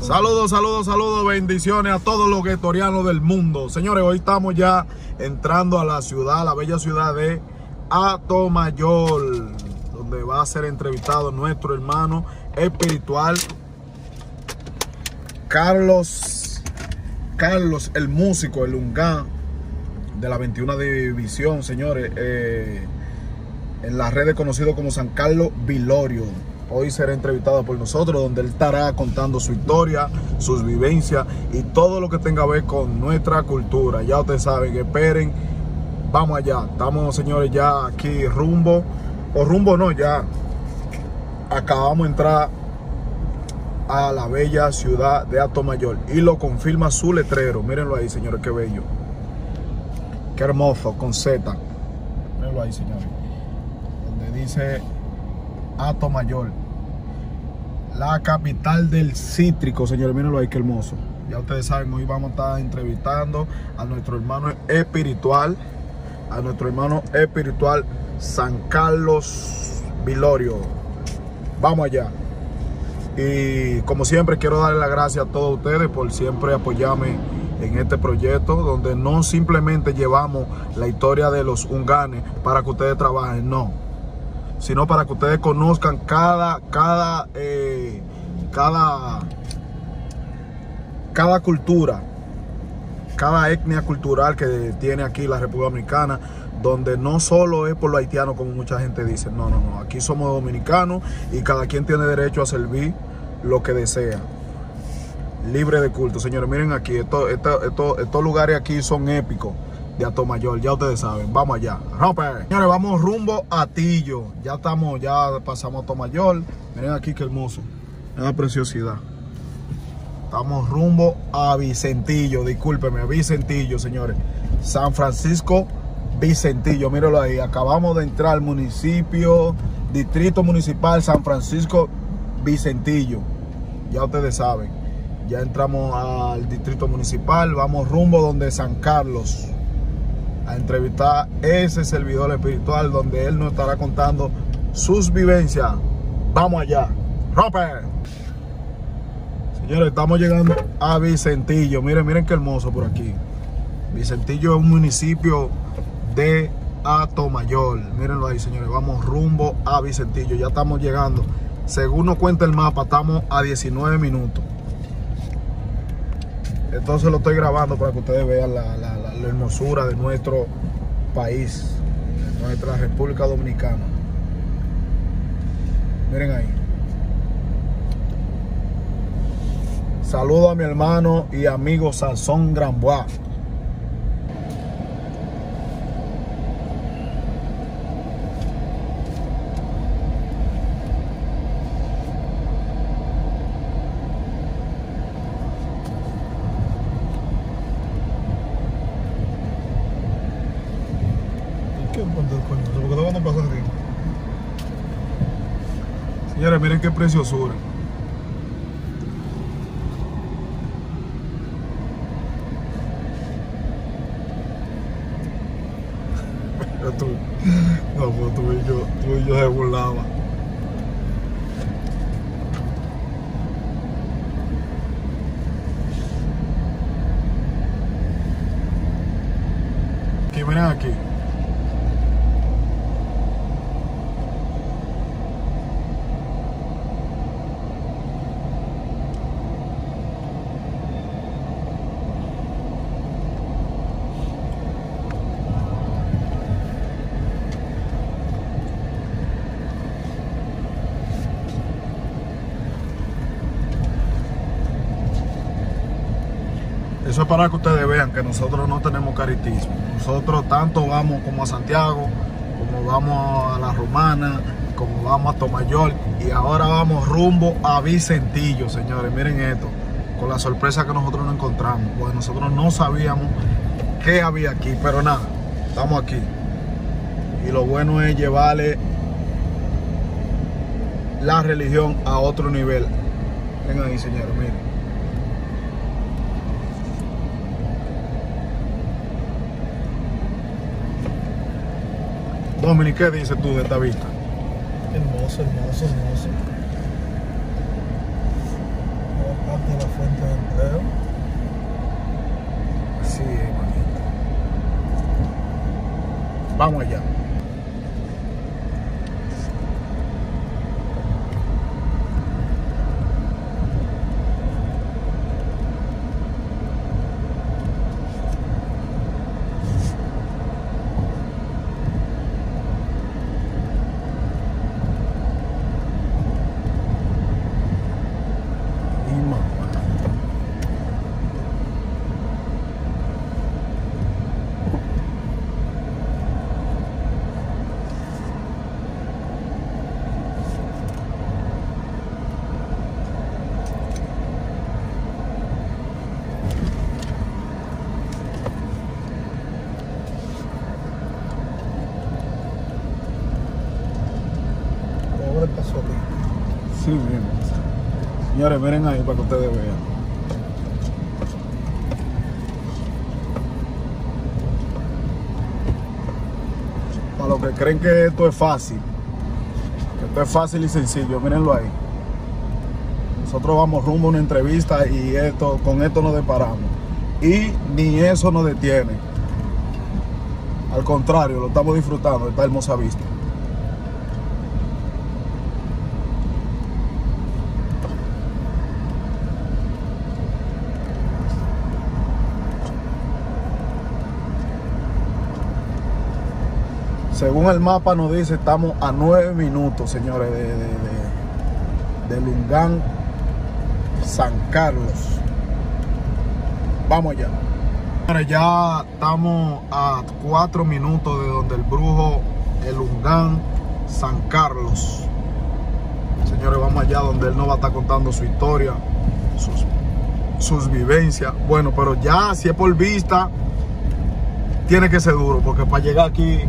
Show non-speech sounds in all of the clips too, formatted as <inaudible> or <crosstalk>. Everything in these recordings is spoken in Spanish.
Saludos, saludos, saludos, bendiciones a todos los guetorianos del mundo. Señores, hoy estamos ya entrando a la ciudad, la bella ciudad de Atomayor, donde va a ser entrevistado nuestro hermano espiritual Carlos, Carlos, el músico, el Ungán de la 21 División, señores, eh, en las redes conocido como San Carlos Vilorio. Hoy será entrevistado por nosotros, donde él estará contando su historia, sus vivencias y todo lo que tenga que ver con nuestra cultura. Ya ustedes saben, esperen, vamos allá. Estamos, señores, ya aquí rumbo, o rumbo no, ya acabamos de entrar a la bella ciudad de Atomayor y lo confirma su letrero. Mírenlo ahí, señores, qué bello. Qué hermoso, con Z. Mírenlo ahí, señores. Donde dice Atomayor. La capital del cítrico, señores. Mírenlo ahí, qué hermoso. Ya ustedes saben, hoy vamos a estar entrevistando a nuestro hermano espiritual, a nuestro hermano espiritual San Carlos Vilorio. Vamos allá. Y como siempre quiero darle las gracias a todos ustedes por siempre apoyarme en este proyecto donde no simplemente llevamos la historia de los unganes para que ustedes trabajen, no, sino para que ustedes conozcan cada, cada, eh, cada, cada cultura, cada etnia cultural que tiene aquí la República Dominicana, donde no solo es por lo haitiano como mucha gente dice, no, no, no, aquí somos dominicanos y cada quien tiene derecho a servir lo que desea. Libre de culto, señores, miren aquí, estos, lugares aquí son épicos de Atomayor, ya ustedes saben, vamos allá. Señores, vamos rumbo a Tillo, ya estamos, ya pasamos a Atomayor, miren aquí qué hermoso, una preciosidad. Estamos rumbo a Vicentillo, discúlpeme, Vicentillo, señores. San Francisco Vicentillo, mírenlo ahí. Acabamos de entrar al municipio, distrito municipal San Francisco Vicentillo. Ya ustedes saben. Ya entramos al distrito municipal, vamos rumbo donde San Carlos a entrevistar ese servidor espiritual donde él nos estará contando sus vivencias. Vamos allá. ¡Rompe! Señores, estamos llegando a Vicentillo. Miren, miren qué hermoso por aquí. Vicentillo es un municipio de Atomayor. Mírenlo ahí, señores. Vamos rumbo a Vicentillo. Ya estamos llegando. Según nos cuenta el mapa, estamos a 19 minutos. Entonces lo estoy grabando para que ustedes vean la, la, la, hermosura de nuestro país, de nuestra República Dominicana. Miren ahí. Saludo a mi hermano y amigo Sansón Granbois. ¿Qué coño? ¿Por qué no pasa así? Señores, miren qué preciosura. Pero tú, no, pues tú y yo, tú y yo se burlaba. Aquí, miren aquí. Eso es para que ustedes vean que nosotros no tenemos caritismo. Nosotros tanto vamos como a Santiago, como vamos a La Romana, como vamos a Tomayor y ahora vamos rumbo a Vicentillo, señores. Miren esto, con la sorpresa que nosotros nos encontramos. Pues nosotros no sabíamos qué había aquí, pero nada, estamos aquí. Y lo bueno es llevarle la religión a otro nivel. Vengan ahí, señores, miren. Dominic, ¿qué dices tú de esta vista? Hermoso, hermoso, hermoso. Parte de la fuente de empleo. Sí, manito. Vamos allá. Y mamá. Pobre pasolito. Sí, bien. Miren ahí para que ustedes vean. Para los que creen que esto es fácil, que esto es fácil y sencillo, mírenlo ahí. Nosotros vamos rumbo a una entrevista y esto, con esto nos deparamos. Y ni eso nos detiene. Al contrario, lo estamos disfrutando, esta hermosa vista. Según el mapa nos dice, estamos a nueve minutos, señores, de, de, de- San Carlos. Vamos allá. Ya estamos a cuatro minutos de donde el brujo, el Lungán, San Carlos. Señores, vamos allá donde él nos va a estar contando su historia, sus, sus vivencias. Bueno, pero ya si es por vista, tiene que ser duro, porque para llegar aquí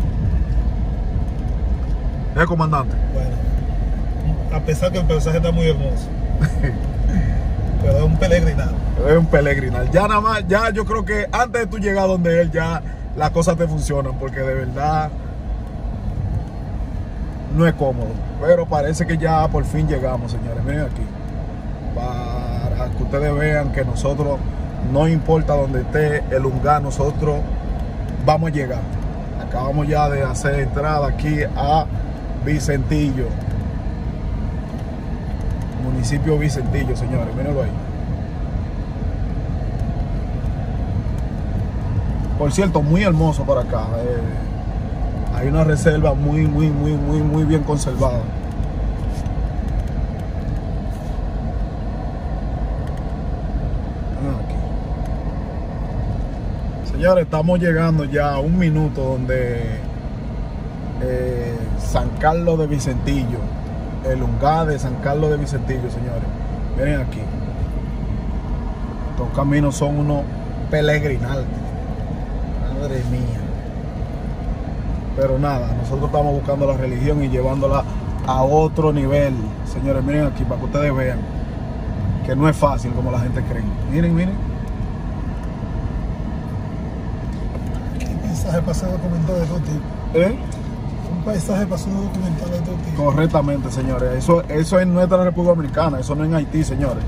¿Eh, comandante? Bueno, a pesar que el paisaje está muy hermoso. <laughs> pero es un peregrinado. Es un peregrinal. Ya nada más, ya yo creo que antes de tú llegar donde él, ya las cosas te funcionan, porque de verdad no es cómodo. Pero parece que ya por fin llegamos, señores. Miren aquí. Para que ustedes vean que nosotros, no importa donde esté el Unga, nosotros vamos a llegar. Acabamos ya de hacer entrada aquí a Vicentillo. Municipio Vicentillo, señores. Mírenlo ahí. Por cierto, muy hermoso por acá. eh, hay una reserva muy, muy, muy, muy, muy bien conservada. Ah. Señores, estamos llegando ya a un minuto donde eh, San Carlos de Vicentillo, el de San Carlos de Vicentillo, señores. Miren aquí. Estos caminos son unos peregrinales. Madre mía. Pero nada, nosotros estamos buscando la religión y llevándola a otro nivel. Señores, miren aquí para que ustedes vean que no es fácil como la gente cree. Miren, miren. ¿Qué paisaje para hacer documental de todo tipo? ¿Eh? Paisaje para documental de. Correctamente, señores. Eso, eso es nuestra República Dominicana, eso no es en Haití, señores.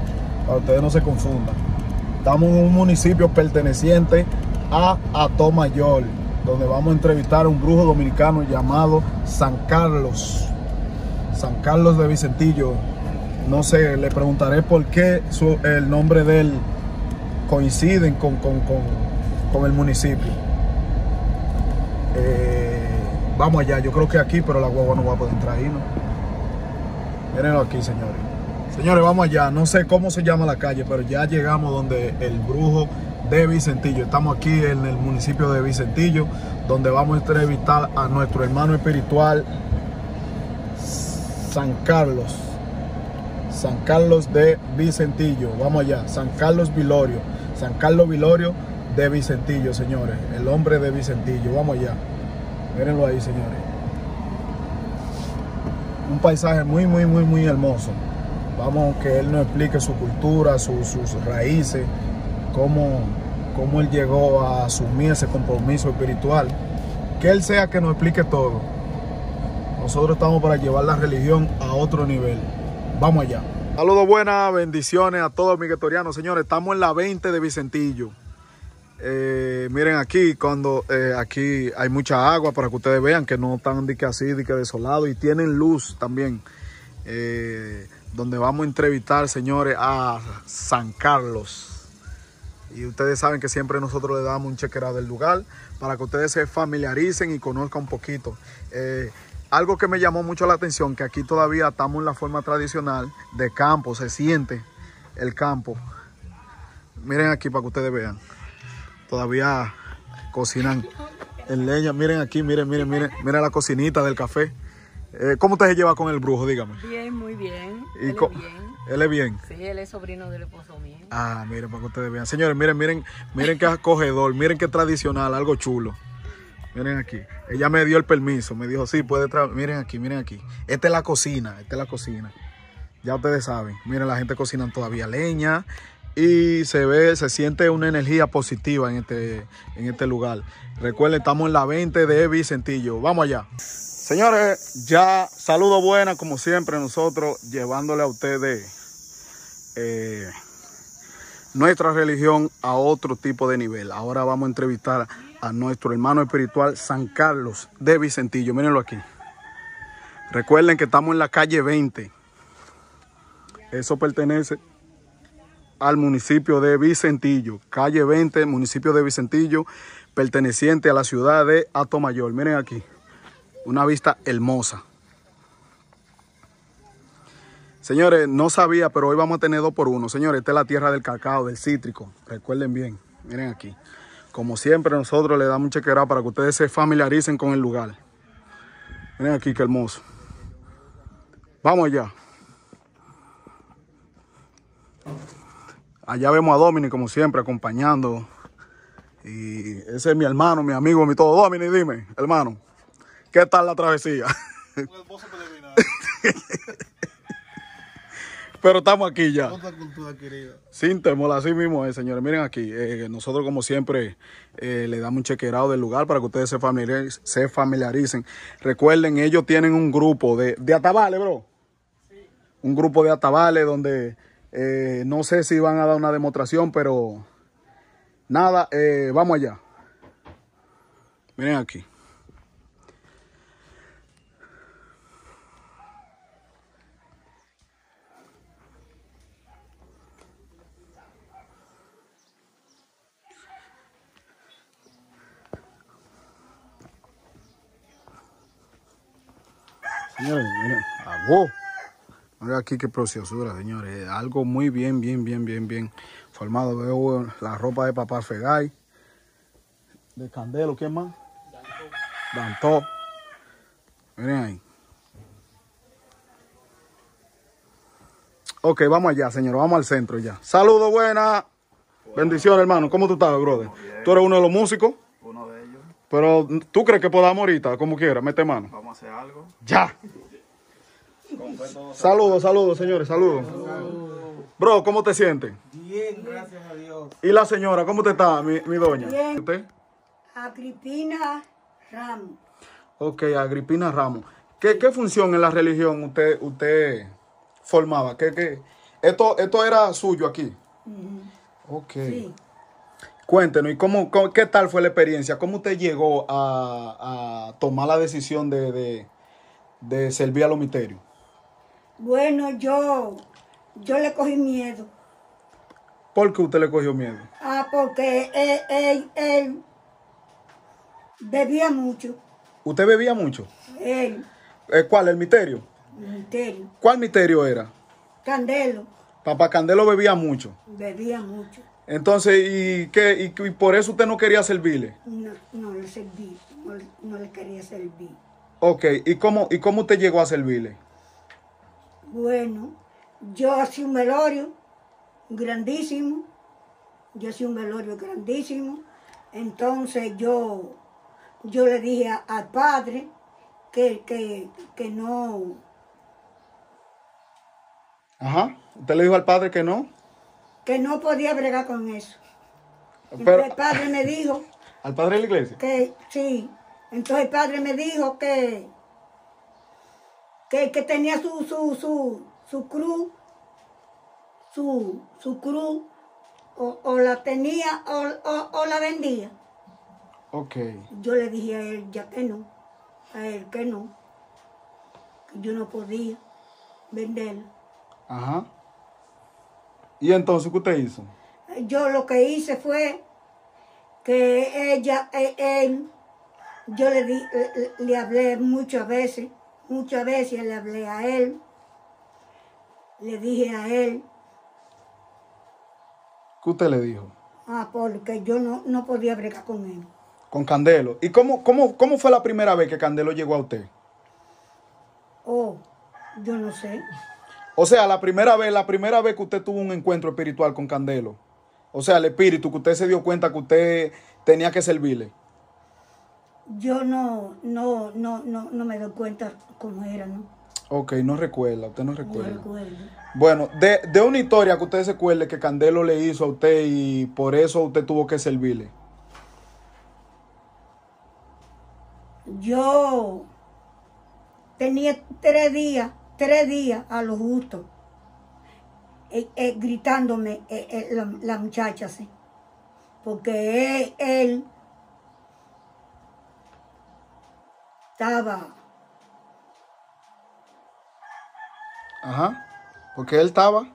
Para ustedes no se confundan. Estamos en un municipio perteneciente a Atomayor, donde vamos a entrevistar a un brujo dominicano llamado San Carlos. San Carlos de Vicentillo. No sé, le preguntaré por qué su- el nombre de él coinciden con, con- con- con el municipio. Eh, vamos allá, yo creo que aquí, pero la guagua no va a poder entrar ahí, ¿no? Mírenlo aquí, señores. Señores, vamos allá. No sé cómo se llama la calle, pero ya llegamos donde el brujo de Vicentillo. Estamos aquí en el municipio de Vicentillo, donde vamos a entrevistar a nuestro hermano espiritual San Carlos. San Carlos de Vicentillo. Vamos allá. San Carlos Vilorio. San Carlos Vilorio de Vicentillo, señores. El hombre de Vicentillo. Vamos allá. Mírenlo ahí, señores. Un paisaje muy, muy, muy, muy hermoso. Vamos que él nos explique su cultura, su- sus raíces, cómo, cómo él llegó a asumir ese compromiso espiritual. Que él sea que nos explique todo. Nosotros estamos para llevar la religión a otro nivel. Vamos allá. Saludos buenas, bendiciones a todos miguetorianos. Señores, estamos en la 20 de Vicentillo. Eh, miren aquí, cuando eh, aquí hay mucha agua para que ustedes vean que no están de que así, de que desolado y tienen luz también. Eh, donde vamos a entrevistar, señores, a San Carlos. Y ustedes saben que siempre nosotros le damos un chequera del lugar para que ustedes se familiaricen y conozcan un poquito. Algo que me llamó mucho la atención, que aquí todavía estamos en la forma tradicional de campo, se siente el campo. Miren aquí para que ustedes vean. Todavía cocinan en leña. Miren aquí, miren, miren, miren, miren la cocinita del café. Eh, ¿Cómo usted se lleva con el brujo? Dígame. Bien, muy bien. ¿Y él es bien. Él es bien. Sí, él es sobrino del esposo mío. Ah, miren, para que ustedes vean. Señores, miren, miren, miren qué acogedor, miren qué tradicional, algo chulo. Miren aquí. Ella me dio el permiso, me dijo, sí, puede traer. Miren aquí, miren aquí. Esta es la cocina, esta es la cocina. Ya ustedes saben. Miren, la gente cocina todavía leña y se ve, se siente una energía positiva en este, en este lugar. Recuerden, estamos en la 20 de Vicentillo. Vamos allá. Señores, ya saludo buena, como siempre, nosotros llevándole a ustedes eh, nuestra religión a otro tipo de nivel. Ahora vamos a entrevistar a nuestro hermano espiritual San Carlos de Vicentillo. Mírenlo aquí. Recuerden que estamos en la calle 20. Eso pertenece al municipio de Vicentillo. Calle 20, municipio de Vicentillo, perteneciente a la ciudad de Atomayor. Miren aquí. Una vista hermosa. Señores, no sabía, pero hoy vamos a tener dos por uno. Señores, esta es la tierra del cacao, del cítrico. Recuerden bien. Miren aquí. Como siempre, nosotros le damos un chequerado para que ustedes se familiaricen con el lugar. Miren aquí, qué hermoso. Vamos allá. Allá vemos a Domini, como siempre, acompañando. Y ese es mi hermano, mi amigo, mi todo. Domini, dime, hermano, ¿qué tal la travesía? <laughs> Pero estamos aquí ya. Otra cultura querida. Sin temor, así mismo es, señores. Miren aquí, eh, nosotros como siempre eh, le damos un chequerado del lugar para que ustedes se familiaricen. Se familiaricen. Recuerden, ellos tienen un grupo de, de atabales, bro. Un grupo de atabales donde eh, no sé si van a dar una demostración, pero nada, eh, vamos allá. Miren aquí. Miren, agua. Miren aquí qué preciosura, señores. Algo muy bien, bien, bien, bien, bien formado. Veo la ropa de papá Fegay. De Candelo, ¿quién más? Dantó. Miren ahí. Ok, vamos allá, señor. Vamos al centro ya. Saludos, buenas. Bendiciones, hermano. ¿Cómo tú estás, brother? ¿Tú eres uno de los músicos? Uno de ellos, Pero tú crees que podamos ahorita, como quiera, mete mano. vamos a hacer algo. Ya. Saludos, saludos, señores, saludos. Bro, ¿cómo te sientes? Bien, gracias a Dios. ¿Y la señora, cómo te está, mi, mi doña? Bien. ¿Usted? Agripina Ramos. Ok, Agripina Ramos. ¿Qué, qué función en la religión usted, usted formaba? ¿Qué, qué? Esto, esto era suyo aquí. Ok. Sí. Cuéntenos, ¿y cómo, cómo- qué tal fue la experiencia? ¿Cómo usted llegó a, a tomar la decisión de, de, de servir a los misterios? Bueno, yo, yo le cogí miedo. ¿Por qué usted le cogió miedo? Ah, porque él, él, él bebía mucho. ¿Usted bebía mucho? Él, Eh, ¿Cuál? ¿El misterio? misterio. ¿Cuál misterio era? Candelo, Papá Candelo bebía mucho. bebía mucho. Entonces, ¿y qué? ¿Y, y por eso usted no quería servirle? No, no le serví, no, no le quería servir. Ok, ¿y cómo, ¿y cómo usted llegó a servirle? Bueno, yo hacía un velorio grandísimo. Yo hacía un velorio grandísimo. Entonces yo, yo le dije a- al padre que, que, que no, Ajá. ¿Usted le dijo al padre que no? que no podía bregar con eso. Pero, el padre me dijo <laughs> ¿Al padre de la iglesia? que sí. Entonces el padre me dijo que, que, que tenía su, su, su, su cruz, su, su cruz, o, o la tenía o, o- o la vendía. Ok. Yo le dije a él ya que no, a él que no, que yo no podía venderla. Ajá. ¿Y entonces qué usted hizo? Yo lo que hice fue que ella, eh, él, yo le, di, le, le hablé muchas veces, muchas veces le hablé a él, le dije a él, ¿Qué usted le dijo? ah, porque yo no, no podía bregar con él. Con Candelo. ¿Y cómo, cómo, cómo fue la primera vez que Candelo llegó a usted? Oh, yo no sé. O sea, la primera vez, la primera vez que usted tuvo un encuentro espiritual con Candelo. O sea, el espíritu que usted se dio cuenta que usted tenía que servirle. Yo no, no, no, no, no me doy cuenta cómo era, ¿no? Ok, no recuerda, usted no No recuerda. recuerdo. Bueno, de, de una historia que usted se acuerde que Candelo le hizo a usted y por eso usted tuvo que servirle. Yo tenía tres días, tres días a lo justo, eh, eh, gritándome eh, eh, la, la muchacha así, porque él, él estaba, Ajá. Porque él estaba.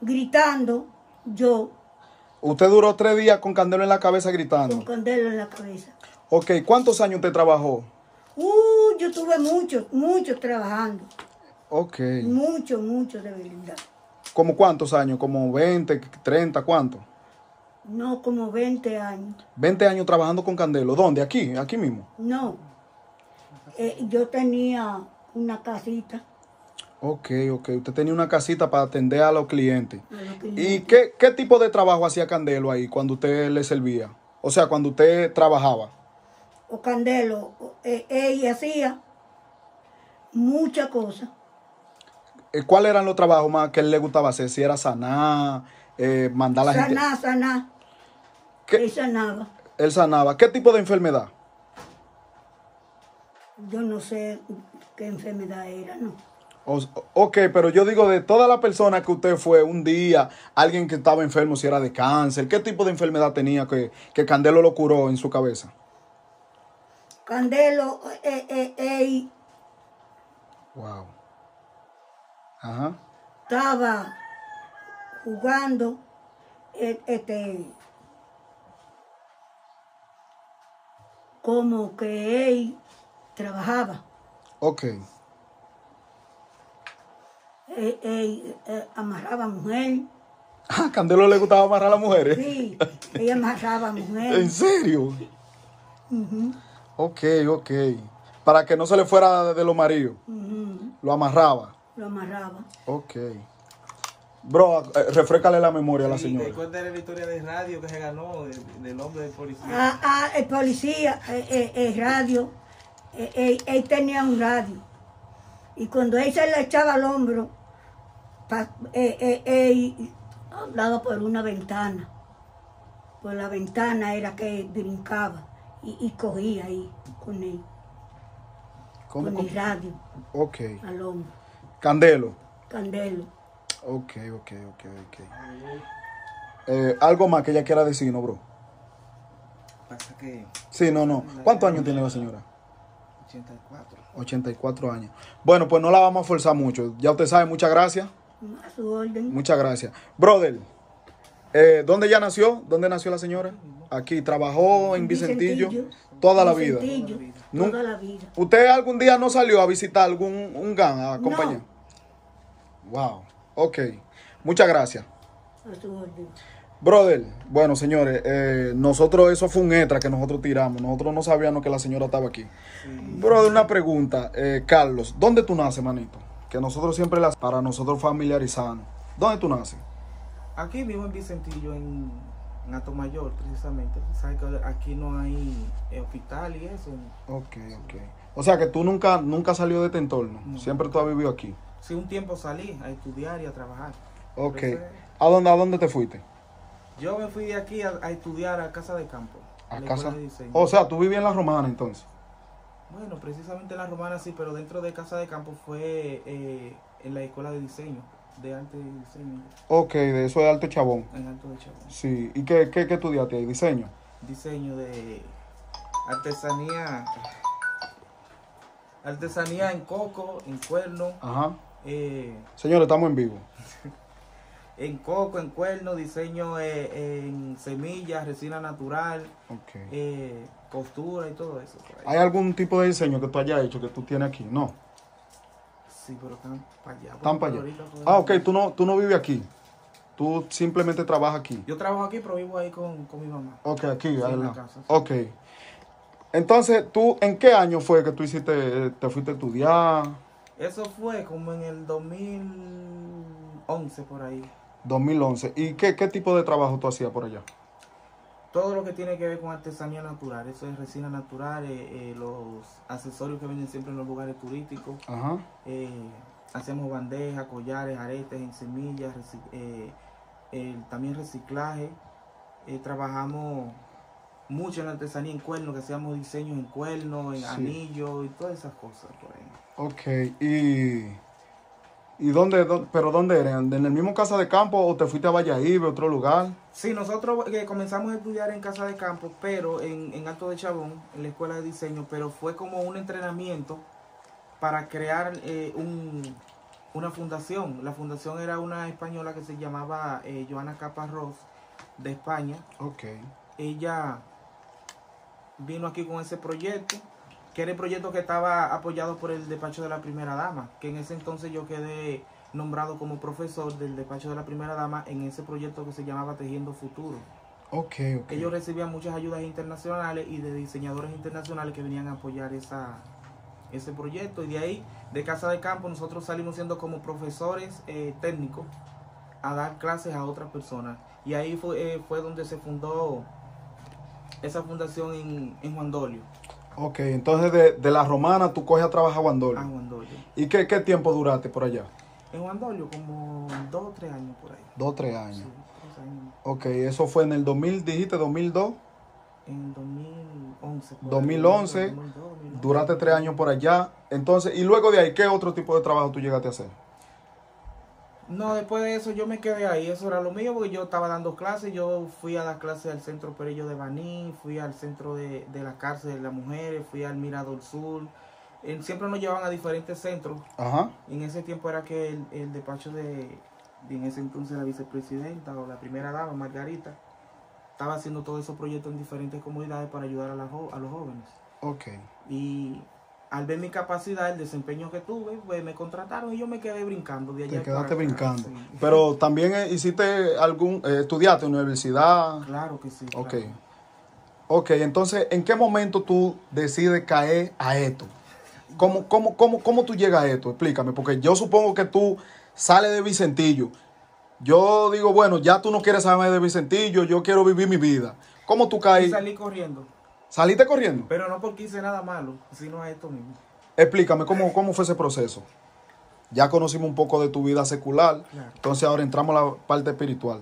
gritando, yo Usted duró tres días con Candelo en la cabeza con gritando. candela en la cabeza. Ok, ¿cuántos años usted trabajó? Uh, yo tuve mucho, mucho trabajando, Ok. mucho, mucho de verdad. ¿Como cuántos años? ¿Como 20, 30, cuánto? No como 20 años. 20 años trabajando con Candelo. ¿Dónde? Aquí, aquí mismo. No. Eh, yo tenía una casita. Ok, ok. Usted tenía una casita para atender a los clientes. a los ¿Y qué, qué tipo de trabajo hacía Candelo ahí cuando usted le servía? O sea, cuando usted trabajaba. O Candelo, eh, ella hacía muchas cosas. Eh, ¿Cuáles eran los trabajos más que él le gustaba hacer? Si era sanar, eh, mandar a la gente. Sanar, sanar. Él sanaba. Él sanaba. ¿Qué tipo de enfermedad? Yo no sé qué enfermedad era, ¿no? Ok, pero yo digo de todas las personas que usted fue un día, alguien que estaba enfermo, si era de cáncer, ¿qué tipo de enfermedad tenía que, que Candelo lo curó en su cabeza? Candelo, eh, eh, él Wow. Ajá. estaba jugando, eh, este, como que él trabajaba. Ok. Él, eh, amarraba mujer. <laughs> Ah, Candelo le gustaba amarrar a las mujeres. Sí, ella amarraba mujer. ¿En serio? Ujú, Ok, ok. Para que no se le fuera de, de los maridos. Lo amarraba. Lo amarraba. Ok. Bro, eh, refrescale la memoria a la señora. Cuéntale la historia del radio que se ganó, de- del hombre del policía. Ah, ah, el policía, eh, eh, el radio, eh, eh, él tenía un radio. Y cuando él se le echaba al hombro, pa- eh, eh, él hablaba por una ventana. Por la ventana era que brincaba y, y cogía ahí con él, ¿Cómo, con cómo? el radio Ok. al hombro. Candelo. Candelo. Ok, ok, ok, ok. Eh, algo más que ella quiera decir, ¿no, bro? Pasa que Sí, no, no. ¿Cuántos años tiene la señora? 84. 84 años. Bueno, pues no la vamos a forzar mucho. Ya usted sabe, muchas gracias. A su orden. Muchas gracias. Brother, eh, ¿dónde ya nació? ¿Dónde nació la señora? Aquí, trabajó en Vicentillo, toda la vida. Vicentillo, Toda la vida. ¿Usted algún día no salió a visitar algún un GAN a acompañar? Wow, ok. Muchas gracias. A su orden. Brother, bueno, señores, eh, nosotros, eso fue un extra que nosotros tiramos. Nosotros no sabíamos que la señora estaba aquí. Brother, una pregunta. eh, Carlos, ¿dónde tú naces, manito? Que nosotros siempre las... Para nosotros familiarizarnos. ¿Dónde tú naces? Aquí vivo en Vicentillo, en, en Atomayor, precisamente. Sabes que aquí no hay eh, hospital y eso. Ok, ok. O sea que tú nunca, nunca salió de este entorno. No. Siempre tú has vivido aquí. Sí, un tiempo salí a estudiar y a trabajar. Ok. ¿A dónde, ¿A dónde te fuiste? Yo me fui de aquí a, a estudiar a Casa de Campo. A casa. de diseño. O sea, tú vivías en la romana entonces. Bueno, precisamente en la romana sí, pero dentro de Casa de Campo fue eh, en la escuela de diseño, de arte y diseño, Ok, de eso de Alto Chabón. en Alto de Chabón. Sí. ¿Y qué, qué, qué estudiaste ahí? ¿Diseño? Diseño de artesanía, artesanía en coco, en cuerno, Ajá. eh, Señores, estamos en vivo. <laughs> en coco, en cuerno, diseño eh, en semillas, resina natural, eh, costura y todo eso. ¿Hay algún tipo de diseño que tú hayas hecho que tú tienes aquí? No. Sí, pero están para allá. Están para allá. Ah, ok, tú no, tú no vives aquí. Tú simplemente trabajas aquí. Yo trabajo aquí, pero vivo ahí con, con mi mamá. Ok, aquí. en al la lado. casa, sí. Ok. Entonces, ¿tú en qué año fue que tú hiciste, te fuiste a estudiar? Eso fue como en el 2011 por ahí. 2011. ¿Y qué, qué tipo de trabajo tú hacías por allá? Todo lo que tiene que ver con artesanía natural, eso es resina natural, eh, eh, los accesorios que venden siempre en los lugares turísticos. Ajá. eh, hacemos bandejas, collares, aretes en semillas, también reciclaje. trabajamos mucho en artesanía en cuerno, que hacíamos diseños en cuerno, en Sí. anillos y todas esas cosas por ahí. Ok. ¿Y, y dónde, dó- pero dónde eran? ¿En el mismo casa de campo o te fuiste a Valladolid, otro lugar? Sí, nosotros eh, comenzamos a estudiar en Casa de Campo, pero en, en Alto de Chabón, en la escuela de diseño, pero fue como un entrenamiento para crear eh, un- una fundación. La fundación era una española que se llamaba eh, Joana Caparrós, de España. Ok. Ella vino aquí con ese proyecto, que era el proyecto que estaba apoyado por el despacho de la primera dama, que en ese entonces yo quedé nombrado como profesor del despacho de la primera dama en ese proyecto que se llamaba Tejiendo Futuro. Ok, ok. Ellos recibían muchas ayudas internacionales y de diseñadores internacionales que venían a apoyar esa, ese proyecto. Y de ahí, de Casa de Campo, nosotros salimos siendo como profesores eh, técnicos a dar clases a otras personas. Y ahí fue, eh, fue donde se fundó esa fundación en, en Juan Dolio. Ok, entonces de, de la romana tú coges a trabajar a A Guandolo. Juan Dolio. ¿Y qué, qué tiempo duraste por allá? En Juan Dolio, como dos o tres años por ahí. Dos, tres años. Sí, tres años. Ok, eso fue en el 2000, dijiste 2002. En 2011. por ahí. 2011, 2002, 2011. Duraste tres años por allá. Entonces, y luego de ahí, ¿qué otro tipo de trabajo tú llegaste a hacer? No, después de eso yo me quedé ahí, eso era lo mío porque yo estaba dando clases, yo fui a las clases al centro Perello de Baní, fui al centro de, de la cárcel de las mujeres, fui al Mirador Sur, siempre nos llevaban a diferentes centros, Ajá. en ese tiempo era que el, el despacho de, de en ese entonces la vicepresidenta o la primera dama, Margarita, estaba haciendo todos esos proyectos en diferentes comunidades para ayudar a, la a los jóvenes. Ok. Y al ver mi capacidad, el desempeño que tuve, pues me contrataron y yo me quedé brincando de allá. Te quedaste acá, brincando. sí. Pero también eh, hiciste algún, eh, estudiaste en universidad. Claro que sí. Ok. claro. Ok, entonces, ¿en qué momento tú decides caer a esto? ¿Cómo, cómo, cómo, cómo tú llegas a esto? Explícame, porque yo supongo que tú sales de Vicentillo. Yo digo, bueno, ya tú no quieres saber de Vicentillo, yo quiero vivir mi vida. ¿Cómo tú Y caes? salí corriendo. ¿Saliste corriendo? Pero no porque hice nada malo, sino a esto mismo. Explícame, ¿cómo, cómo fue ese proceso? Ya conocimos un poco de tu vida secular, Claro. entonces ahora entramos a la parte espiritual.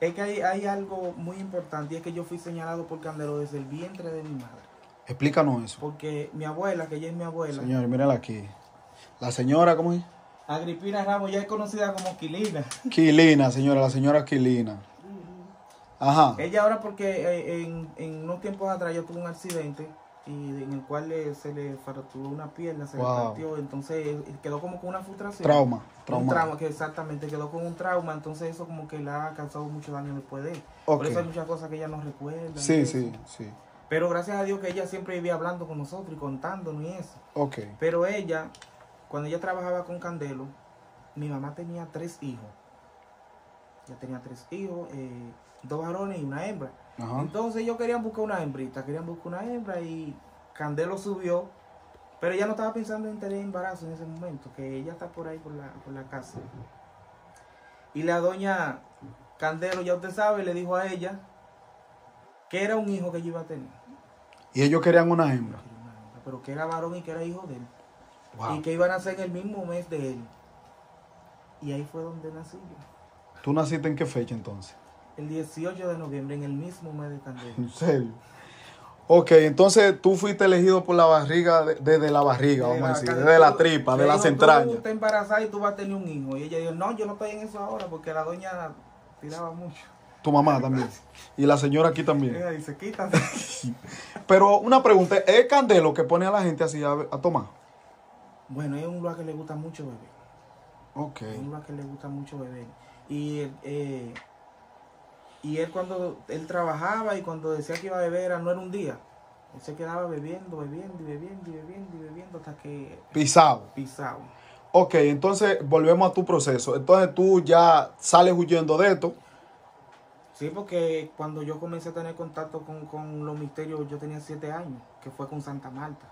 Es que hay, hay algo muy importante y es que yo fui señalado por Candelo desde el vientre de mi madre. Explícanos eso. Porque mi abuela, que ella es mi abuela, Señor, mírala aquí. La señora, ¿cómo es? Agripina Ramos, ya es conocida como Quilina. Quilina, señora, la señora Quilina. Ajá. Ella ahora porque eh, en, en unos tiempos atrás yo tuve un accidente y en el cual le- se le fracturó una pierna, se Wow. le partió, entonces quedó como con una frustración. Trauma, Un trauma. trauma, que exactamente quedó con un trauma, entonces eso como que le ha causado mucho daño después de él. Ok. Por eso hay muchas cosas que ella no recuerda. Sí, sí, sí. Pero gracias a Dios que ella siempre vivía hablando con nosotros y contándonos y eso. Ok. Pero ella, cuando ella trabajaba con Candelo, mi mamá tenía tres hijos. Ella tenía tres hijos, eh, dos varones y una hembra. Ajá. Entonces ellos querían buscar una hembrita, querían buscar una hembra y Candelo subió, pero ella no estaba pensando en tener embarazo en ese momento, que ella está por ahí por la, por la casa. Y la doña Candelo, ya usted sabe, le dijo a ella que era un hijo que ella iba a tener. Y ellos querían una hembra. Pero que era varón y que era hijo de él. Wow. Y que iban a nacer en el mismo mes de él. Y ahí fue donde nací yo. ¿Tú naciste en qué fecha entonces? El 18 de noviembre, en el mismo mes de Candela. En serio. Ok, entonces tú fuiste elegido por la barriga, de- desde la barriga, vamos a decir, desde la tripa, de las entrañas. Tú estás embarazada y tú vas a tener un hijo. Y ella dijo, no, yo no estoy en eso ahora porque la doña tiraba mucho. Tu mamá también. Y la señora aquí también. Ella dice, quítate. <laughs> Pero una pregunta, ¿es Candelo que pone a la gente así a, a tomar? bueno, es un lugar que le gusta mucho beber. Ok. Es un lugar que le gusta mucho beber. Y eh, y él cuando él trabajaba y cuando decía que iba a beber, no era un día. Él se quedaba bebiendo, bebiendo y bebiendo y bebiendo y bebiendo hasta que Pisado. pisaba. Ok, entonces volvemos a tu proceso. Entonces tú ya sales huyendo de esto. Sí, porque cuando yo comencé a tener contacto con, con los misterios, yo tenía siete años, que fue con Santa Marta.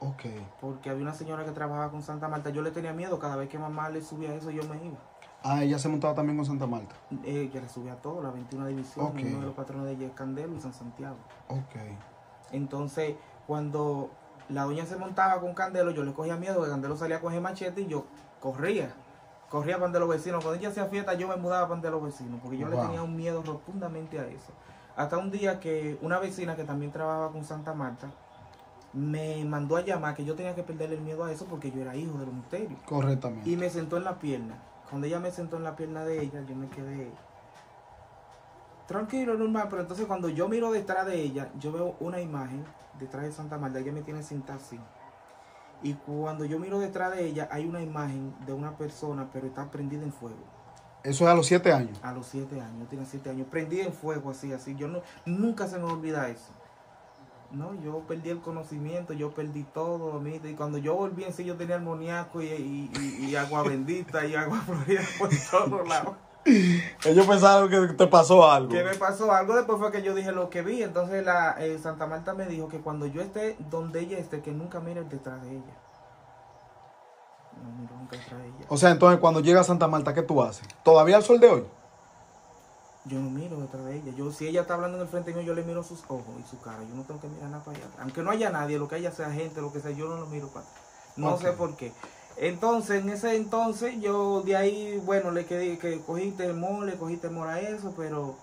Ok. Porque había una señora que trabajaba con Santa Marta. Yo le tenía miedo, cada vez que mamá le subía eso, yo me iba. Ah, ella se montaba también con Santa Marta. Que le subía todo, la 21 división, uno de los patrones de ella es Candelo y San Santiago. Ok. Entonces, cuando la doña se montaba con Candelo, yo le cogía miedo, que Candelo salía a coger machete y yo corría. Corría para los vecinos. Cuando ella hacía fiesta, yo me mudaba para los vecinos, porque yo le tenía un miedo rotundamente a eso. Hasta un día que una vecina que también trabajaba con Santa Marta me mandó a llamar que yo tenía que perderle el miedo a eso porque yo era hijo de los misterios. Correctamente. Y me sentó en la pierna. Cuando ella me sentó en la pierna de ella, yo me quedé tranquilo, normal. Pero entonces cuando yo miro detrás de ella, yo veo una imagen detrás de Santa Marta. Ella me tiene sentada así. Y cuando yo miro detrás de ella, hay una imagen de una persona, pero está prendida en fuego. Eso es a los siete años. A los siete años, tiene siete años, prendida en fuego, así, así. Yo no, nunca se me olvida eso. No, yo perdí el conocimiento, yo perdí todo. mi- Y cuando yo volví en sí, yo tenía amoníaco y, y, y- y agua <laughs> bendita y agua florida por todos lados. Ellos pensaron que te pasó algo. ¿Qué me pasó? Algo después fue que yo dije lo que vi. Entonces la eh, Santa Marta me dijo que cuando yo esté donde ella esté, que nunca mire detrás de ella. No miro nunca detrás de ella. O sea, entonces cuando llega a Santa Marta, ¿qué tú haces? ¿Todavía al sol de hoy? Yo no miro detrás de ella. Yo, si ella está hablando en el frente mío, yo le miro sus ojos y su cara. Yo no tengo que mirar nada para allá. Aunque no haya nadie, lo que haya sea gente, lo que sea, yo no lo miro para No sé por qué. Entonces, en ese entonces, yo de ahí, bueno, le quedé, que cogí temor, le cogí temor a eso, pero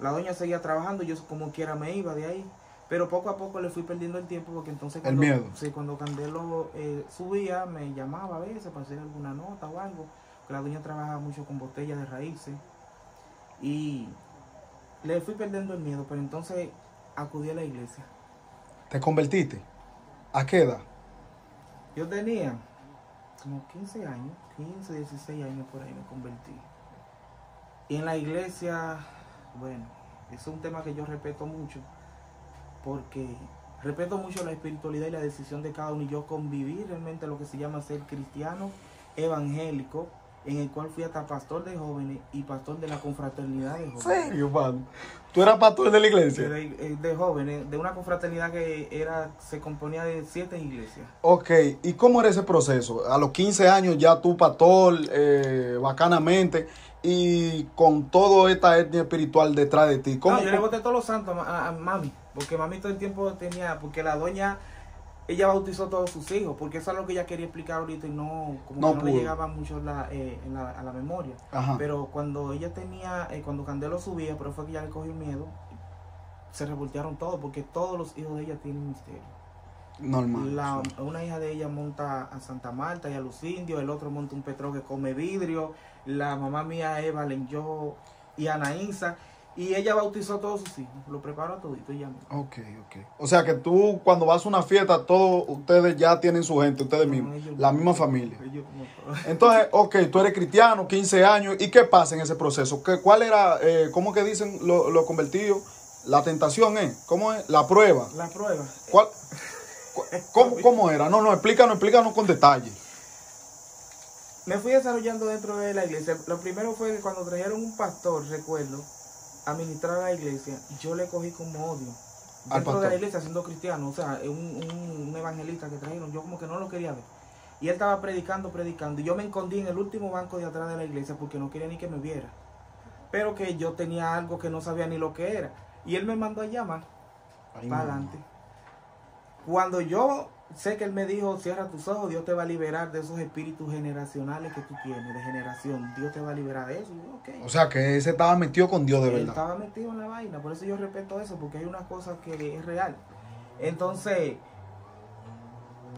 la doña seguía trabajando, yo como quiera me iba de ahí. Pero poco a poco le fui perdiendo el tiempo porque entonces El cuando, miedo. sí, cuando Candelo eh, subía, me llamaba a veces para hacer alguna nota o algo. Que la doña trabajaba mucho con botellas de raíces. Y le fui perdiendo el miedo, pero entonces acudí a la iglesia. ¿Te convertiste? ¿A qué edad? Yo tenía como 15 años, 15, 16 años por ahí me convertí. Y en la iglesia, bueno, es un tema que yo respeto mucho, porque respeto mucho la espiritualidad y la decisión de cada uno y yo conviví realmente lo que se llama ser cristiano evangélico, en el cual fui hasta pastor de jóvenes y pastor de la confraternidad de jóvenes. serio, mano? ¿Tú eras pastor de la iglesia? De, de- jóvenes, de una confraternidad que era se componía de siete iglesias. Ok, ¿y cómo era ese proceso? A los 15 años ya tú pastor, eh, bacanamente, y con toda esta etnia espiritual detrás de ti. ¿Cómo? No, yo le boté todos los santos a, ma- a- a mami, porque mami todo el tiempo tenía, porque la doña, ella bautizó a todos sus hijos, porque eso es lo que ella quería explicar ahorita y no, como No que no le llegaba mucho la, eh, en la- a la memoria. Ajá. Pero cuando ella tenía, eh, cuando Candelo subía, pero fue que ya le cogió miedo, se revoltearon todos, porque todos los hijos de ella tienen misterio. Normal. La- sí. una hija de ella monta a Santa Marta y a los indios, el otro monta un petro que come vidrio, la mamá mía es Valenyo y Anaísa, y ella bautizó a todos sus hijos, lo preparó a todito y ya. Ok, ok. O sea que tú cuando vas a una fiesta, todos ustedes ya tienen su gente, ustedes No, mismos, ellos la misma familia. Ellos no. <laughs> Entonces, ok, tú eres cristiano, 15 años, ¿y qué pasa en ese proceso? ¿Qué, ¿Cuál era, eh, cómo que dicen los convertidos? La tentación es, ¿cómo es? La prueba. La prueba. ¿Cuál, cu- <laughs> cómo, cómo era? No, no, explícanos, explícanos con detalle. Me fui desarrollando dentro de la iglesia. Lo primero fue que cuando trajeron un pastor, recuerdo, a ministrar a la iglesia, yo le cogí como odio. Dentro de la iglesia siendo cristiano, o sea, un, un- un evangelista que trajeron, yo como que no lo quería ver. Y él estaba predicando, predicando. Y yo me escondí en el último banco de atrás de la iglesia porque no quería ni que me viera. Pero que yo tenía algo que no sabía ni lo que era. Y él me mandó a llamar para adelante. Cuando yo sé que él me dijo, cierra tus ojos, Dios te va a liberar de esos espíritus generacionales que tú tienes, de generación. Dios te va a liberar de eso. Y yo, ok. O sea que ese estaba metido con Dios de Él verdad. estaba metido en la vaina, por eso yo respeto eso, porque hay una cosa que es real. Entonces,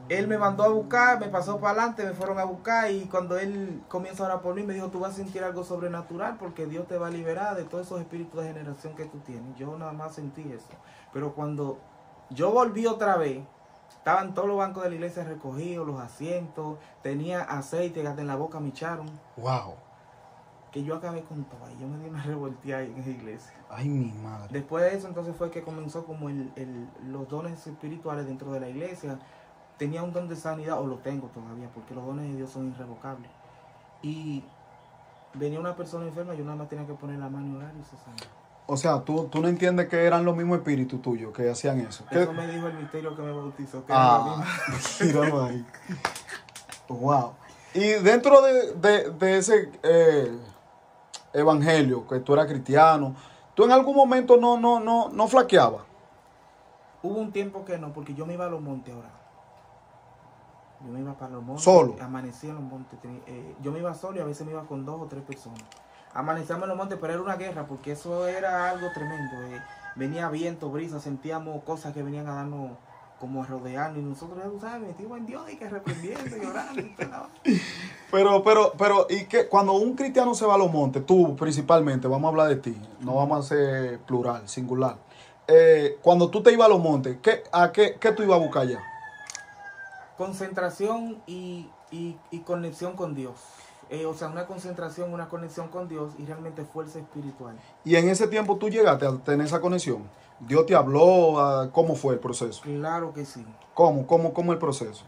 él me mandó a buscar, me pasó para adelante, me fueron a buscar y cuando él comienza a orar por mí, me dijo, tú vas a sentir algo sobrenatural porque Dios te va a liberar de todos esos espíritus de generación que tú tienes. Yo nada más sentí eso. Pero cuando yo volví otra vez, estaban todos los bancos de la iglesia recogidos, los asientos, tenía aceite, hasta en la boca me echaron, Wow. que yo acabé con todo y yo me di una revolteada ahí en esa iglesia. Ay, mi madre. Después de eso, entonces fue que comenzó como el, el- los dones espirituales dentro de la iglesia. Tenía un don de sanidad, o lo tengo todavía, porque los dones de Dios son irrevocables. Y venía una persona enferma, yo nada más tenía que poner la mano y orar y se sanó. O sea, tú, tú no entiendes que eran los mismos espíritus tuyos que hacían eso. ¿Qué- Eso me dijo el misterio que me bautizó, que Ah, <laughs> mismo. míralo ahí. Wow. Y dentro de, de- de ese eh, evangelio, que tú eras cristiano, tú en algún momento no, no, no, no flaqueabas. Hubo un tiempo que no, porque yo me iba a los montes ahora. Yo me iba para los montes. ¿Solo? Amanecí en los montes. Eh, yo me iba solo y a veces me iba con dos o tres personas. Amanecíamos en los montes, pero era una guerra, porque eso era algo tremendo. eh. Venía viento, brisa, sentíamos cosas que venían a darnos como a rodearnos. Y nosotros, ya tú sabes, metimos en Dios y que arrepintiendo y orando. y. <laughs> Pero, pero, pero, y que cuando un cristiano se va a los montes, tú principalmente, vamos a hablar de ti, no vamos a hacer plural, singular. Eh, cuando tú te ibas a los montes, ¿qué, a qué, qué tú ibas a buscar allá? Concentración y, y- y conexión con Dios. Eh, o sea, una concentración, una conexión con Dios y realmente fuerza espiritual. Y en ese tiempo tú llegaste a tener esa conexión. Dios te habló, ah, ¿cómo fue el proceso? Claro que sí. ¿Cómo, cómo, cómo el proceso?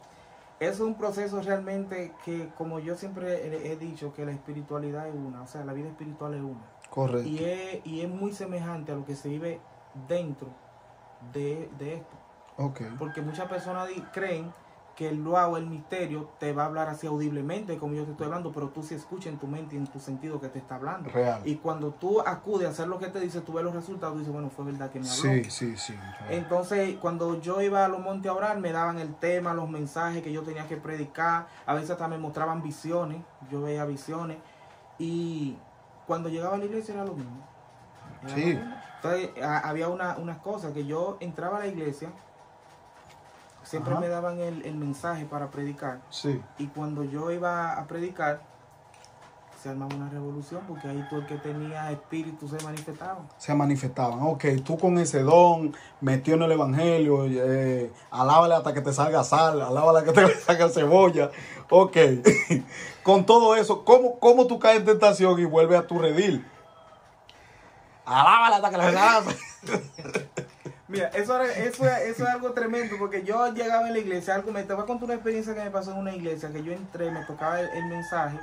Es un proceso realmente que, como yo siempre he, dicho, que la espiritualidad es una, o sea, la vida espiritual es una. Correcto. Y es, y es muy semejante a lo que se vive dentro de, de esto. Ok. Porque muchas personas creen que el luau, el misterio, te va a hablar así audiblemente, como yo te estoy hablando, pero tú sí escuchas en tu mente y en tu sentido que te está hablando. Real. Y cuando tú acudes a hacer lo que te dice, tú ves los resultados, tú dices, bueno, fue verdad que me habló. Sí, sí, sí. real. Entonces, cuando yo iba a los montes a orar, me daban el tema, los mensajes que yo tenía que predicar. A veces hasta me mostraban visiones. Yo veía visiones. Y cuando llegaba a la iglesia era lo mismo. Era Sí. lo mismo. Entonces, a- había una- unas cosas que yo entraba a la iglesia, siempre Ajá. me daban el, el mensaje para predicar. Sí. Y cuando yo iba a predicar, se armaba una revolución porque ahí todo el que tenía espíritu se manifestaba. Se manifestaban. Ok, tú con ese don, metió en el evangelio, eh, alábale hasta que te salga sal, alábale hasta que te <laughs> salga cebolla. Ok. <laughs> con todo eso, ¿cómo, ¿cómo tú caes en tentación y vuelves a tu redil? Alábale hasta que le salga sal. <laughs> Mira, eso, era- eso, eso es algo tremendo porque yo llegaba en la iglesia, algo, me te voy a contar una experiencia que me pasó en una iglesia, que yo entré, me tocaba el, el mensaje,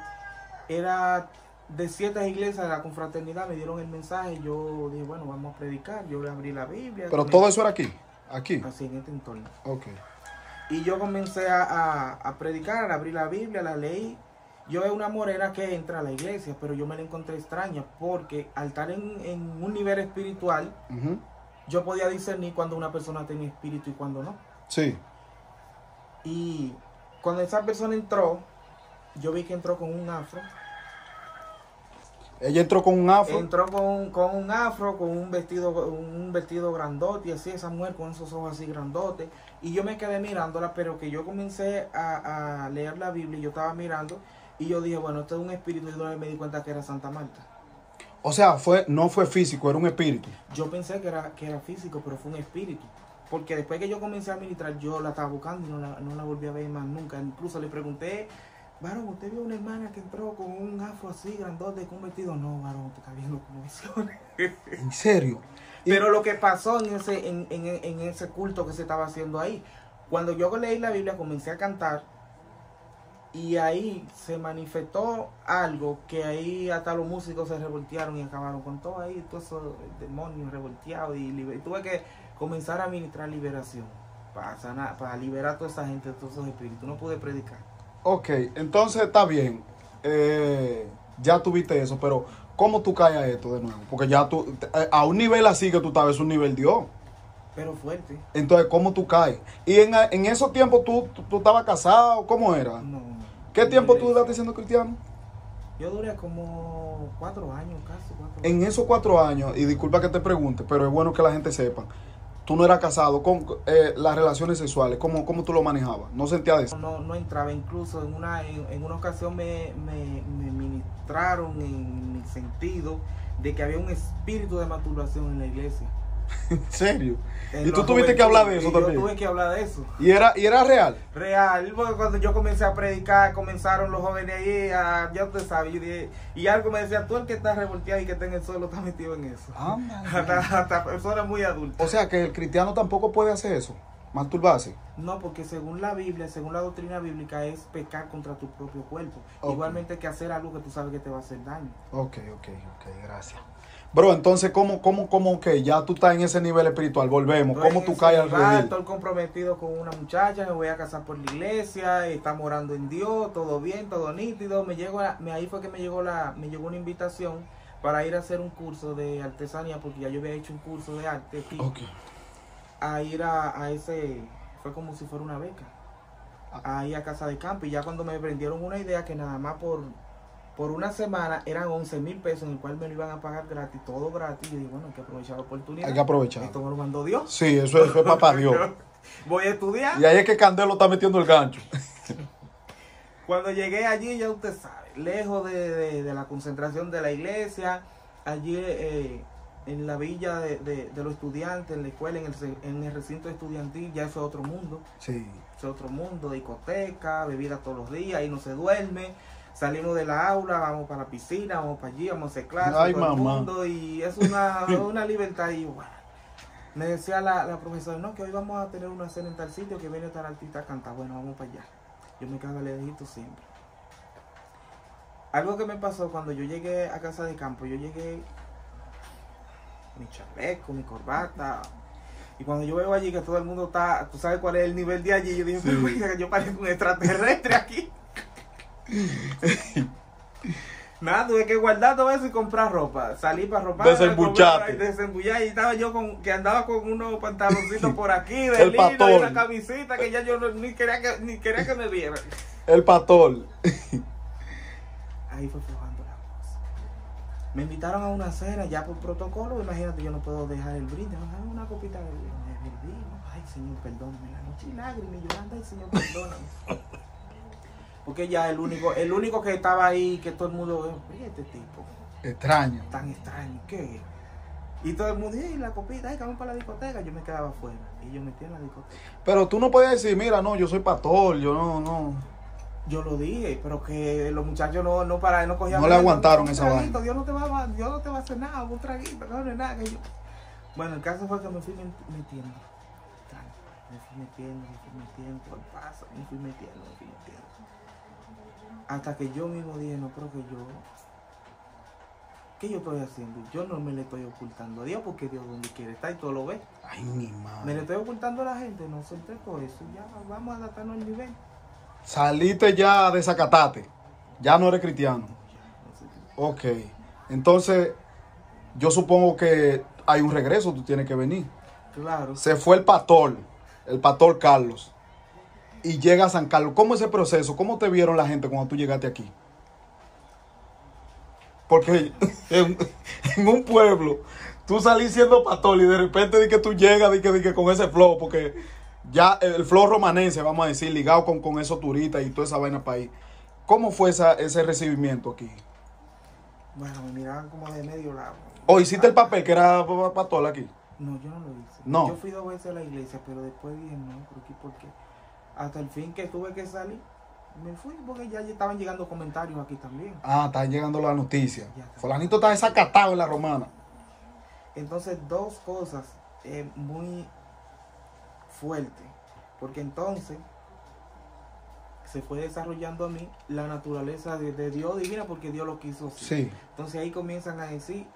era de ciertas iglesias de la confraternidad, me dieron el mensaje, yo dije, bueno, vamos a predicar, yo le abrí la Biblia. Pero todo eso era aquí. Aquí. Así, en este entorno. Ok. Y yo comencé a, a, a predicar, a abrir la Biblia, la leí. Yo veo una morena que entra a la iglesia, pero yo me la encontré extraña porque al estar en, en un nivel espiritual. Yo podía discernir cuando una persona tenía espíritu y cuando no. Sí. Y cuando esa persona entró, yo vi que entró con un afro. Ella entró con un afro. Entró con, con un afro, con un vestido, un vestido grandote, y así esa mujer con esos ojos así grandotes. Y yo me quedé mirándola, pero que yo comencé a, a leer la Biblia y yo estaba mirando. Y yo dije, bueno, esto es un espíritu. Y me di cuenta que era Santa Marta. O sea, fue, no fue físico, era un espíritu. Yo pensé que era, que era físico, pero fue un espíritu. Porque después que yo comencé a ministrar, yo la estaba buscando y no la, no la volví a ver más nunca. Incluso le pregunté, varón, ¿usted vio una hermana que entró con un afro así grandote, con un vestido? No, varón, te está viendo como visiones. <laughs> En serio. Pero lo que pasó en ese, en, en- en ese culto que se estaba haciendo ahí, cuando yo leí la Biblia, comencé a cantar y ahí se manifestó algo que ahí hasta los músicos se revoltearon y acabaron con todo ahí, todos esos demonios revolteados y, y tuve que comenzar a ministrar liberación para sanar, para liberar a toda esa gente, todos esos espíritus. No pude predicar. Ok, entonces está bien. Eh, ya tuviste eso, pero ¿cómo tú caes a esto de nuevo? Porque ya tú, eh, a un nivel así que tú estabas, es un nivel Dios. Pero fuerte. Entonces, ¿cómo tú caes? Y en, en esos tiempos tú, tú, tú estabas casado, ¿cómo era? No. ¿Qué tiempo tú duraste siendo cristiano? Yo duré como cuatro años, casi cuatro En esos cuatro años, y disculpa que te pregunte, pero es bueno que la gente sepa, tú no eras casado, con eh, las relaciones sexuales, ¿cómo, ¿cómo tú lo manejabas? ¿No sentías eso? no, no entraba. Incluso en una, en, en una ocasión me, me, me ministraron en el sentido de que había un espíritu de masturbación en la iglesia. <laughs> ¿En serio? En ¿Y tú tuviste que hablar de eso y Yo también? tuve que hablar de eso. ¿Y era, ¿Y era real? Real, porque cuando yo comencé a predicar, comenzaron los jóvenes ahí, a, ya usted sabe, y algo me decía, tú el que está revolteado y que está en el suelo está metido en eso. <laughs> Hasta, hasta personas muy adultas. O sea que el cristiano tampoco puede hacer eso, masturbarse. No, porque según la Biblia, según la doctrina bíblica, es pecar contra tu propio cuerpo. Igualmente que hacer algo que tú sabes que te va a hacer daño. Ok, ok, ok, gracias. Bro, entonces, ¿cómo, cómo, cómo que ya tú estás en ese nivel espiritual? Volvemos. Estoy ¿Cómo tú caes al redil? Estoy comprometido con una muchacha, me voy a casar por la iglesia, estamos orando en Dios, todo bien, todo nítido. Me llegó la- me, ahí fue que me llegó la, me llegó una invitación para ir a hacer un curso de artesanía, porque ya yo había hecho un curso de arte aquí, Ok. a ir a, a ese, fue como si fuera una beca, Ah. ahí a casa de campo. Y ya cuando me prendieron una idea que nada más por, por una semana eran 11 mil pesos, en el cual me lo iban a pagar gratis, todo gratis. Y dije, bueno, hay que aprovechar la oportunidad. Hay que aprovechar. Esto me lo mandó Dios. Sí, eso, eso es papá Dios. <laughs> Voy a estudiar. Y ahí es que Candelo está metiendo el gancho. <laughs> Cuando llegué allí, ya usted sabe, lejos de, de- de la concentración de la iglesia, allí eh, en la villa de, de- los estudiantes, en la escuela, en el, en el recinto estudiantil, ya eso es otro mundo. Sí. Es otro mundo, discoteca, bebida todos los días, ahí no se duerme. Salimos de la aula, vamos para la piscina, vamos para allí, vamos a hacer clases, Ay, todo el mundo, y es una, <laughs> una libertad. Y bueno, me decía la, la profesora, no, que hoy vamos a tener una cena en tal sitio, que viene tal artista a cantar. Bueno, vamos para allá. Yo me cago lejito siempre. Algo que me pasó cuando yo llegué a casa de campo, yo llegué mi chaleco, mi corbata. Y cuando yo veo allí que todo el mundo está, tú sabes cuál es el nivel de allí, yo dije, Sí. yo parezco un extraterrestre aquí. <laughs> Nada, tuve que guardar todo eso y comprar ropa. Salí para ropa. Desembuchate. Desembullar y estaba yo con, que andaba con unos pantaloncitos <laughs> por aquí, de El lino y patón. una camisita que ya yo no- ni, quería que, ni quería que me vieran. El pastor. Ahí fue flojando la cosa. Me invitaron a una cena ya por protocolo. Imagínate, yo no puedo dejar el brindis. Dar una copita de de vino. Ay, Señor, perdóname. La noche y lágrimas y llorando. Ay, Señor, perdóname. <laughs> Porque ya el único, el único que estaba ahí, que todo el mundo, "Oye, este tipo, Extraño. tan extraño, ¿qué es?". Y todo el mundo, y la copita, ay, vamos para la discoteca. Yo me quedaba afuera. Y yo metía en la discoteca. Pero tú no puedes decir, mira, no, yo soy pastor, yo no, no. Yo lo dije, pero que los muchachos no, no para, no cogían. No le aguantaron esa vaina. Dios no te va a, Dios no te va a hacer nada, un traguito, no, no es nada. Que yo... Bueno, el caso fue que me fui met- metiendo. Me fui metiendo, me fui metiendo, por paso, me fui metiendo, me fui metiendo. Hasta que yo mismo dije, no, pero que yo. ¿Qué yo estoy haciendo? Yo no me le estoy ocultando a Dios porque Dios donde quiere está y todo lo ve. Ay, mi Me le madre. estoy ocultando a la gente, no suelte todo eso. Ya vamos a adaptarnos al nivel. Saliste ya de Zacatate. Ya no eres cristiano. Ya, no sé. Ok. Entonces, yo supongo que hay un regreso, tú tienes que venir. Claro. Se fue el pastor, el pastor Carlos. Y llega a San Carlos. ¿Cómo es ese proceso? ¿Cómo te vieron la gente cuando tú llegaste aquí? Porque <laughs> en, en un pueblo, tú salís siendo pastor y de repente di que tú llegas di que, di que con ese flow, porque ya el flow romanense, vamos a decir, ligado con, con esos turistas y toda esa vaina ahí. ¿Cómo fue esa, ese recibimiento aquí? Bueno, me miraban como de medio lado. ¿O hiciste el papel que era pa- pa- pastor aquí? No, yo no lo hice. No. Yo fui dos veces a la iglesia, pero después dije, no, ¿por qué? ¿Por qué? Hasta el fin que tuve que salir, me fui porque ya estaban llegando comentarios aquí también. Ah, están llegando las noticias. Está. Fulanito está desacatado en la romana. Entonces, dos cosas eh, muy fuertes. Porque entonces se fue desarrollando a mí la naturaleza de, de Dios divina porque Dios lo quiso así. Sí. Entonces ahí comienzan a decir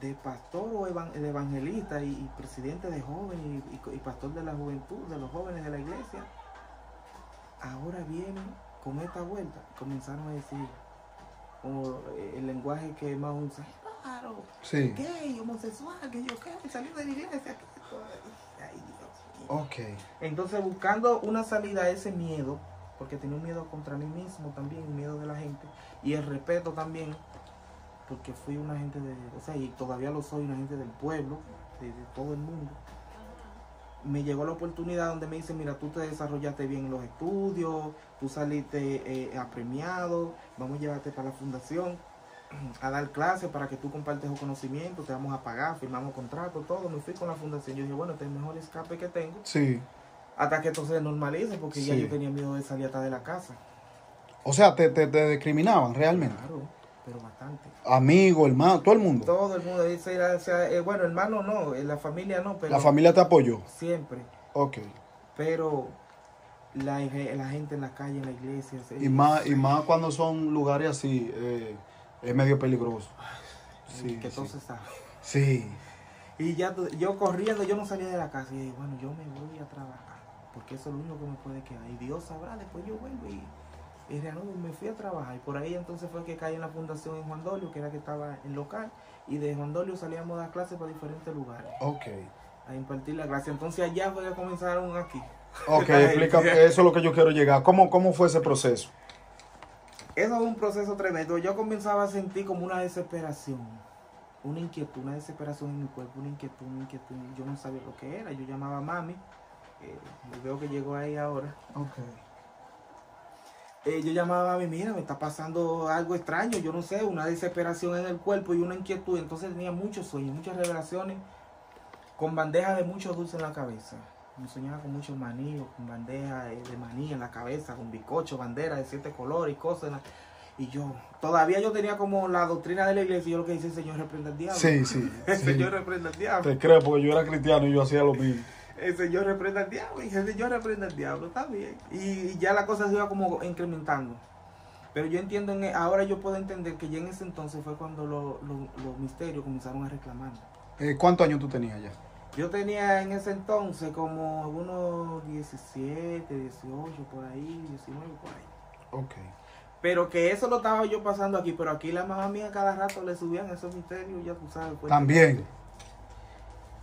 de pastor o evan- de evangelista y, y presidente de jóvenes y, y- y pastor de la juventud, de los jóvenes de la iglesia. Ahora vienen con esta vuelta, comenzaron a decir como eh, el lenguaje que más usa, claro, Sí. gay, homosexual, que yo qué, salir de la iglesia, ay, Dios mío. Ok. Entonces, buscando una salida a ese miedo, porque tenía un miedo contra mí mismo también, un miedo de la gente, y el respeto también, porque fui una gente de, o sea, y todavía lo soy, una gente del pueblo, de, de todo el mundo. Me llegó la oportunidad donde me dicen, mira, tú te desarrollaste bien en los estudios, tú saliste eh, apremiado, vamos a llevarte para la fundación <clears throat> a dar clases para que tú compartes los conocimientos, te vamos a pagar, firmamos contrato, todo. Me fui con la fundación. Yo dije, bueno, este es el mejor escape que tengo Sí. hasta que esto se normalice, porque ya yo tenía miedo de salir hasta de la casa. O sea, te, te, te discriminaban realmente. Claro, pero bastante. Amigo, hermano, todo el mundo. Todo el mundo dice, o sea, eh, bueno, hermano no, eh, la familia no, pero La familia te apoyó. siempre. Ok. Pero la, la gente en la calle, en la iglesia, Y más, y más cuando son lugares así, eh, es medio peligroso. Sí, que todo sí. se sabe. Sí. Y ya yo corriendo, yo no salía de la casa y dije, bueno, yo me voy a trabajar, porque eso es lo único que me puede quedar. Y Dios sabrá, después yo vuelvo y, y y me fui a trabajar. Y por ahí entonces fue que caí en la fundación en Juan Dolio, que era que estaba en local, y de Juan Dolio salíamos a dar clases para diferentes lugares, Ok. a impartir la clase. Entonces allá fue que comenzaron aquí. Ok, <laughs> explícame, eso es lo que yo quiero llegar. ¿Cómo, cómo fue ese proceso? Eso fue un proceso tremendo. Yo comenzaba a sentir como una desesperación, una inquietud, una desesperación en mi cuerpo, una inquietud, una inquietud. Yo no sabía lo que era. Yo llamaba a mami, eh, veo que llegó ahí ahora. Ok. Eh, yo llamaba a mami, mira, me está pasando algo extraño, yo no sé, una desesperación en el cuerpo y una inquietud. Entonces tenía muchos sueños, muchas revelaciones, con bandejas de mucho dulce en la cabeza. Me soñaba con muchos maní, o con bandejas de maní en la cabeza, con bizcocho, banderas de siete colores y cosas. en la- Y yo, todavía yo tenía como la doctrina de la iglesia, y yo lo que dice, el Señor reprenda al diablo. Sí, sí. <laughs> El sí. Señor reprenda al diablo. Te creo porque yo era cristiano y yo hacía lo mismo. El Señor reprenda al diablo. Y el Señor reprenda al diablo. Está bien. Y ya la cosa se iba como incrementando. Pero yo entiendo, en, ahora yo puedo entender que ya en ese entonces fue cuando lo- lo- los misterios comenzaron a reclamar. Eh, ¿Cuántos años tú tenías ya? Yo tenía en ese entonces como unos 17, 18, por ahí, 19, por ahí. Ok. Pero que eso lo estaba yo pasando aquí, pero aquí la mamá mía cada rato le subían esos misterios, ya tú sabes. pues. También.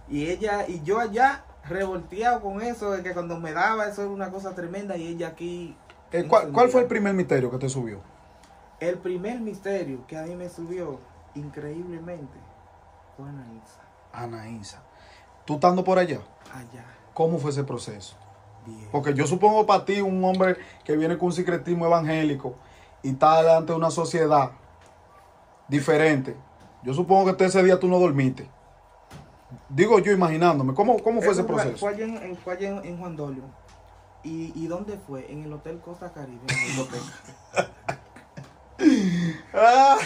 Y ella, y yo allá revolteado con eso, de que cuando me daba eso era una cosa tremenda, y ella aquí. Eh, ¿cuál, cuál fue el primer misterio que te subió? El primer misterio que a mí me subió increíblemente fue Anaísa, Anaísa. ¿Tú estando por allá? allá. ¿Cómo fue ese proceso? Bien. Porque yo supongo para ti, un hombre que viene con un secretismo evangélico y está delante de una sociedad diferente, yo supongo que ese día tú no dormiste. Digo yo imaginándome, ¿cómo, cómo fue ese Eso proceso? Fue allá en, en- fue allá en, en Juan Dolio. ¿Y, ¿Y dónde fue? En el Hotel Costa Caribe. En. <laughs> Ah,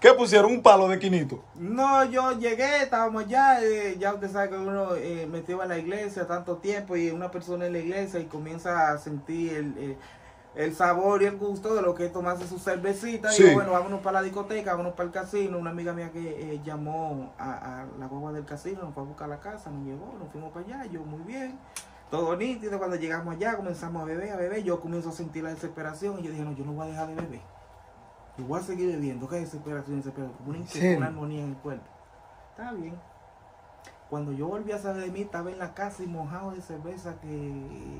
¿Qué pusieron? Un palo de quinito. No, yo llegué, estábamos allá, eh, ya usted sabe que uno eh, metido en la iglesia tanto tiempo y una persona en la iglesia y comienza a sentir el, eh, el sabor y el gusto de lo que es tomarse su cervecita. Sí. Y yo, bueno, vámonos para la discoteca, vámonos para el casino. Una amiga mía que eh, llamó a, a la guagua del casino, nos fue a buscar la casa, nos llevó, nos fuimos para allá, yo muy bien. Todo nítido, cuando llegamos allá comenzamos a beber, a beber, yo comienzo a sentir la desesperación y yo dije, no, yo no voy a dejar de beber. Yo voy a seguir bebiendo, qué desesperación, desesperación, como una serio? una armonía en el cuerpo. Está bien. Cuando yo volví a saber de mí, estaba en la casa y mojado de cerveza que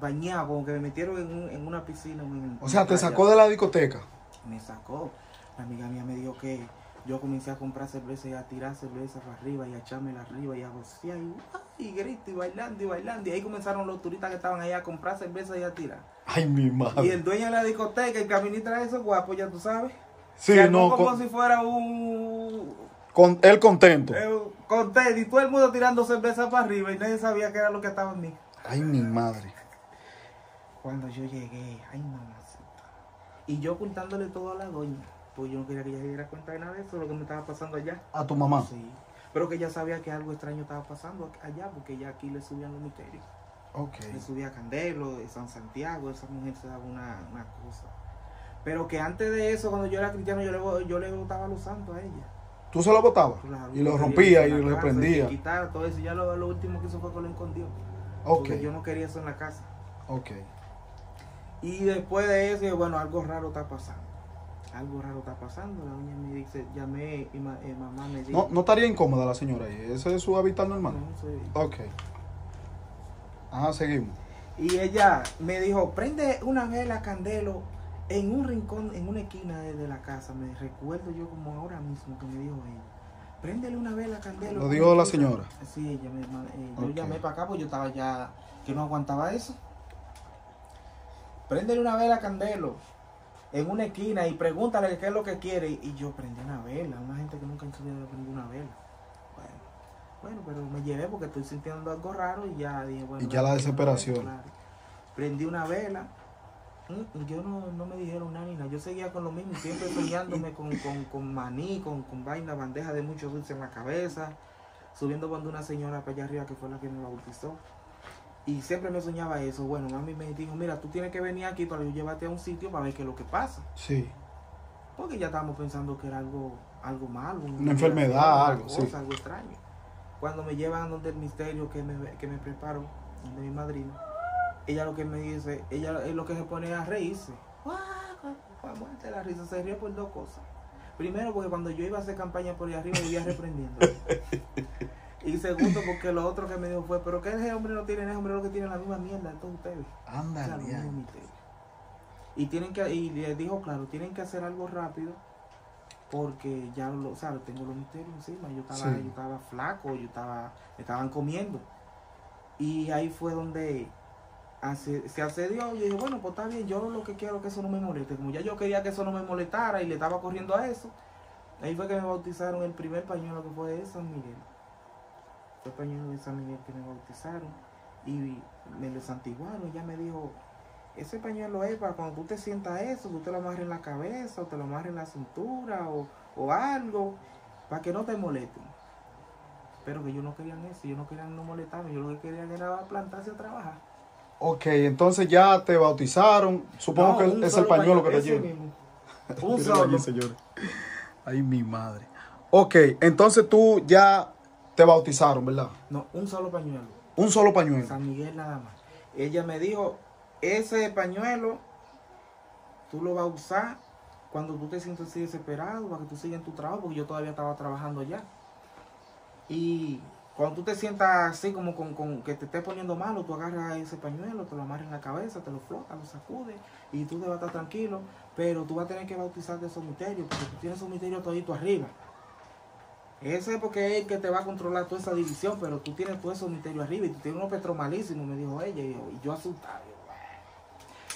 bañado, como que me metieron en, un- en una piscina. en- O sea, te sacó de la discoteca. me sacó. La amiga mía me dijo que yo comencé a comprar cerveza y a tirar cerveza para arriba y a echármela arriba y a rociar y, y grito y bailando y bailando. Y ahí comenzaron los turistas que estaban ahí a comprar cerveza y a tirar. Ay, mi madre. Y el dueño de la discoteca, el caminista de esos guapos, ya tú sabes. sí, no, como con, si fuera un... con él contento. eh, con Ted y todo el mundo tirando cerveza para arriba y nadie sabía qué era lo que estaba en mí. Ay, mi madre. Cuando yo llegué, ay mamacita. Y yo ocultándole todo a la doña. Pues yo no quería que ella se diera cuenta de nada de eso, lo que me estaba pasando allá. A tu mamá. Sí. Pero que ella sabía que algo extraño estaba pasando allá, porque ella aquí le subían los misterios. Ok. Le subía Candelo, de San Santiago, esa mujer se daba una, una cosa. Pero que antes de eso, cuando yo era cristiano, yo le, yo le botaba los santos a ella. Tú se lo botabas. Claro, Y lo rompía y lo prendía. y Quitar todo eso. Y ya lo, lo último que hizo fue que lo escondió. Ok. Porque yo no quería eso en la casa. Ok. Y después de eso, bueno, algo raro está pasando. Algo raro está pasando. La doña me dice, llamé y ma- eh, mamá me dijo. No, no estaría incómoda la señora ahí. Ese es su hábitat normal. no, Ok. Ajá, seguimos. Y ella me dijo, prende una vela candelo en un rincón, en una esquina de, de la casa. Me recuerdo yo como ahora mismo que me dijo ella. préndele una vela, Candelo. Lo dijo la señora. Sí, ella me, eh, yo llamé para acá porque yo estaba ya, que no aguantaba eso. Préndele una vela, Candelo, en una esquina y pregúntale qué es lo que quiere. Y yo prendí una vela, una gente que nunca en su vida prendí una vela. Bueno, bueno, pero me llevé porque estoy sintiendo algo raro y ya dije, bueno. Y ya la desesperación. vela, claro. Prendí una vela. Mm, Yo no, no me dijeron nada ni nada. Yo seguía con lo mismo, siempre soñándome con, con, con maní, con, con vaina, bandeja de mucho dulce en la cabeza, subiendo cuando una señora para allá arriba que fue la que me bautizó. Y siempre me soñaba eso. Bueno, mami me dijo, mira, tú tienes que venir aquí para yo llevarte a un sitio para ver qué es lo que pasa. Sí. Porque ya estábamos pensando que era algo, algo malo. Una enfermedad, algo, sí. cosa, algo extraño. Cuando me llevan donde el misterio que me, que me preparó, donde mi madrina, ella lo que me dice, ella es lo que se pone a reírse. Muerte la risa, se ríe por dos cosas. Primero, porque cuando yo iba a hacer campaña por ahí arriba, vivía <laughs> reprendiendo. Y segundo, porque lo otro que me dijo fue, pero que ese hombre no tiene, ese hombre lo que tiene la misma mierda de todos ustedes. O sea, misterio. Y tienen que, y le dijo claro, tienen que hacer algo rápido porque ya lo, sabes, tengo los misterios encima. Yo estaba, Sí. yo estaba flaco, yo estaba, me estaban comiendo. Y ahí fue donde hace- se accedió. Yo dije, bueno, pues está bien, yo lo que quiero es que eso no me moleste. Como ya yo quería que eso no me molestara y le estaba corriendo a eso, ahí fue que me bautizaron el primer pañuelo que fue de San Miguel. El pañuelo de San Miguel que me bautizaron y me lo santiguaron. Ella me dijo, ese pañuelo es para cuando tú te sientas eso, tú te lo amarres en la cabeza o te lo amarres en la cintura o, o algo, para que no te molesten. Pero que yo no querían eso, yo no quería no molestarme, yo lo que quería era plantarse a trabajar. Ok, entonces ya te bautizaron. Supongo No, que es el pañuelo que te ese lleva. mismo. <laughs> Un solo. allí, señores. Ay, mi madre. Ok, entonces tú ya te bautizaron, ¿verdad? No, un solo pañuelo. Un solo pañuelo. San Miguel nada más. Ella me dijo, ese pañuelo tú lo vas a usar cuando tú te sientes así desesperado, para que tú sigas en tu trabajo, porque yo todavía estaba trabajando ya. Y cuando tú te sientas así como con, con que te estés poniendo malo, tú agarras ese pañuelo, te lo amarras en la cabeza, te lo flotas, lo sacudes y tú te vas a estar tranquilo, pero tú vas a tener que bautizarte esos misterios, porque tú tienes esos misterios todito arriba. Ese es porque es el que te va a controlar toda esa división, pero tú tienes todo esos misterios arriba y tú tienes unos petros malísimos, me dijo ella, y yo, y yo asustado. "Bueno".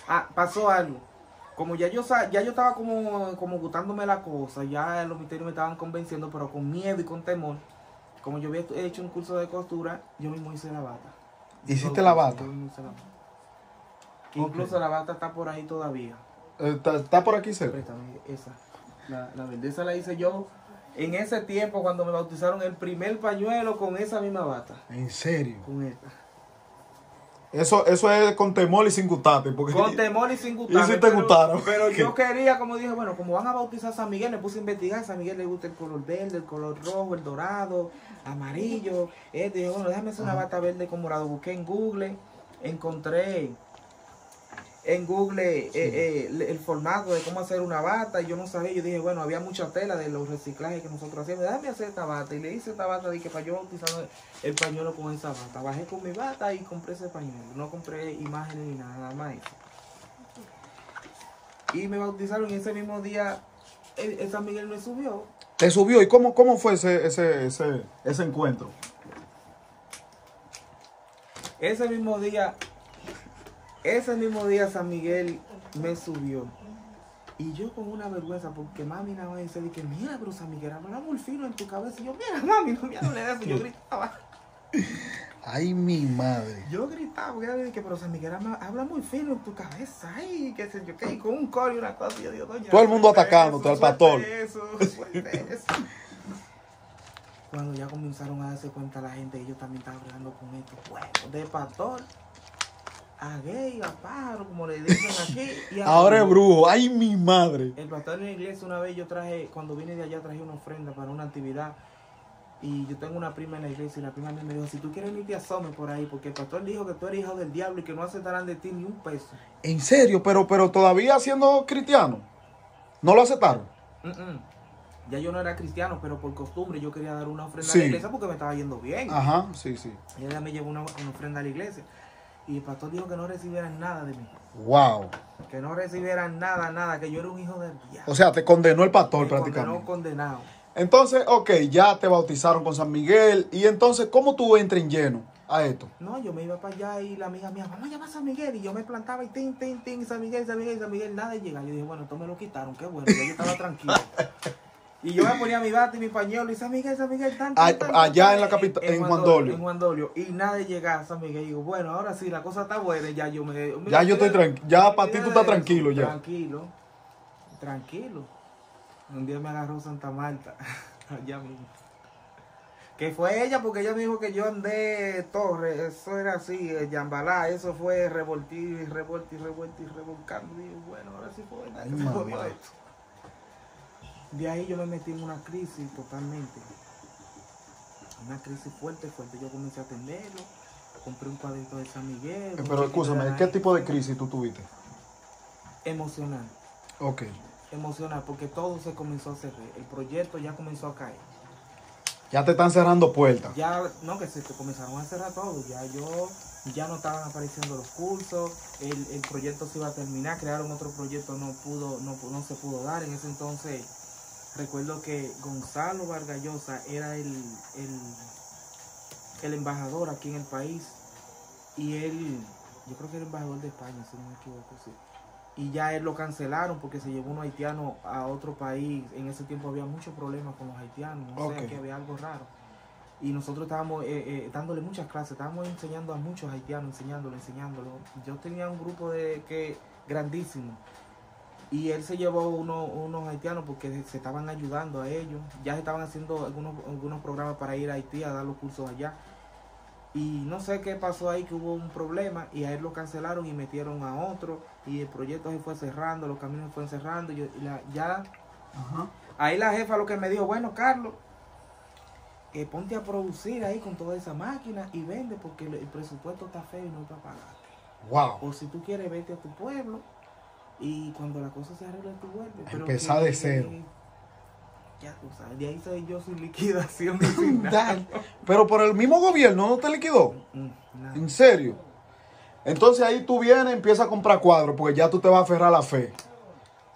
Ah, pasó algo. Como ya yo ya yo estaba como, como gustándome la cosa, ya los misterios me estaban convenciendo, pero con miedo y con temor. Como yo había hecho un curso de costura, yo mismo hice la bata. ¿Hiciste la bata? Yo mismo hice la bata. Que Ok. Incluso la bata está por ahí todavía. Eh, ¿Está, por aquí cerca? Préstame esa. La, la la hice yo en ese tiempo cuando me bautizaron el primer pañuelo con esa misma bata. En serio. Con esta. Eso, eso es con temor y sin gustarte. Porque Con <laughs> temor y sin gustarme. ¿Y si te pero, gustaron? Pero <laughs> yo quería, como dije, bueno, como van a bautizar a San Miguel, me puse a investigar. A San Miguel le gusta el color verde, el color rojo, el dorado, amarillo. Eh, dije, bueno, déjame hacer una bata verde con morado. Busqué en Google, encontré en Google eh, eh, el, el formato de cómo hacer una bata. Y yo no sabía, yo dije, bueno, había mucha tela de los reciclajes que nosotros hacíamos. Déjame hacer esta bata. Y le hice esta bata, dije, para yo bautizar el pañuelo con esa bata. Bajé con mi bata y compré ese pañuelo. No compré imágenes ni nada, nada más eso. Y me bautizaron y ese mismo día el, el San Miguel me subió. Te subió. ¿Y cómo, cómo fue ese, ese, ese, ese encuentro? Ese mismo día, ese mismo día San Miguel me subió. Y yo con una vergüenza, porque mami nada más dice, que mira, pero San Miguel habla muy fino en tu cabeza. Y yo, mira, mami, no me hable de eso. Yo gritaba. Ay, mi madre. Yo gritaba, porque de que, pero San Miguel habla, muy fino en tu cabeza. Ay, qué sé yo, qué, con un coro y una cosa. Y yo digo. Todo el mundo atacándote, al pastor. Eso, eso. Cuando ya comenzaron a darse cuenta la gente, ellos también estaban hablando con esto. Bueno, de pastor a gay, a pájaro, como le dicen aquí. y <laughs> Ahora es brujo. Ay, mi madre. el pastor en la iglesia una vez yo traje, cuando vine de allá traje una ofrenda para una actividad. Y yo tengo una prima en la iglesia y la prima me dijo, si tú quieres ni te asomes por ahí, porque el pastor dijo que tú eres hijo del diablo y que no aceptarán de ti ni un peso. En serio, pero, pero todavía siendo cristiano. ¿No lo aceptaron? Mm, mm. Ya yo no era cristiano, pero por costumbre yo quería dar una ofrenda a la iglesia porque me estaba yendo bien. Ajá, sí, sí. Y ella me llevó una, una ofrenda a la iglesia. Y el pastor dijo que no recibieran nada de mí. Wow. Que no recibieran nada, nada, que yo era un hijo del diablo. O sea, te condenó el pastor Me condenó prácticamente. condenado. Entonces, ok, ya te bautizaron con San Miguel. Y entonces, ¿cómo tú entras en lleno a esto? No, yo me iba para allá y la amiga mía, vamos a llamar a San Miguel. Y yo me plantaba y tin, tin, tin, San Miguel, San Miguel, San Miguel, nada de llegar. Yo dije, bueno, esto me lo quitaron, qué bueno, yo estaba tranquilo. <laughs> Y yo me ponía mi bate y mi pañuelo y San Miguel, San Miguel, tan, tan, Ah, tan, allá tan, en la capital- en Juan Dolio. En Juan Dolio. Y nada de llegar a San Miguel. Y digo, bueno, ahora sí, la cosa está buena, ya yo me... Ya yo estoy tranqui- ya para ti tú estás tranquilo eso. ya. Tranquilo, tranquilo. Un día me agarró Santa Marta, <laughs> allá mismo. Que fue ella, porque ella me dijo que yo andé torre, eso era así, el Yambalá, eso fue revoltir, revoltir, revoltir, revolcando. Y digo, bueno, ahora sí fue Ay, <laughs> que se mamá. jodió esto. De ahí yo me metí en una crisis totalmente. Una crisis fuerte, fuerte. Yo comencé a atenderlo, compré un cuadrito de San Miguel. Eh, Pero escúchame, ¿qué tipo de crisis tú tuviste? Emocional. Ok. emocional porque todo se comenzó a cerrar. El proyecto ya comenzó a caer. Ya te están cerrando puertas. Ya, no, que se se comenzaron a cerrar todo. Ya yo, ya no estaban apareciendo los cursos. El, el proyecto se iba a terminar. Crearon otro proyecto, no pudo, no, no se pudo dar. En ese entonces, recuerdo que Gonzalo Vargallosa era el, el, el embajador aquí en el país. Y él, yo creo que era el embajador de España, si no me equivoco, sí. Y ya él lo cancelaron porque se llevó unos haitianos a otro país. En ese tiempo había muchos problemas con los haitianos. No Ok. sé, que había algo raro. Y nosotros estábamos eh, eh, dándole muchas clases, estábamos enseñando a muchos haitianos, enseñándolo, enseñándolo. Yo tenía un grupo de que grandísimo. Y él se llevó uno- unos haitianos porque se estaban ayudando a ellos. Ya se estaban haciendo algunos, algunos programas para ir a Haití a dar los cursos allá. Y no sé qué pasó ahí, que hubo un problema y a él lo cancelaron y metieron a otro. Y el proyecto se fue cerrando, los caminos se fueron cerrando. Y la- ya Ajá. Ahí la jefa lo que me dijo, bueno, Carlos, eh, ponte a producir ahí con toda esa máquina y vende porque el, el presupuesto está feo y no está pagado. Wow. O si tú quieres, vete a tu pueblo y cuando la cosa se arregle, tú vuelves. Empezar de cero. Ya tú sabes, de ahí soy yo sin liquidación y <laughs> sin nada. Pero por el mismo gobierno no te liquidó. Mm, nada. En serio. Entonces ahí tú vienes, empiezas a comprar cuadros porque ya tú te vas a aferrar a la fe.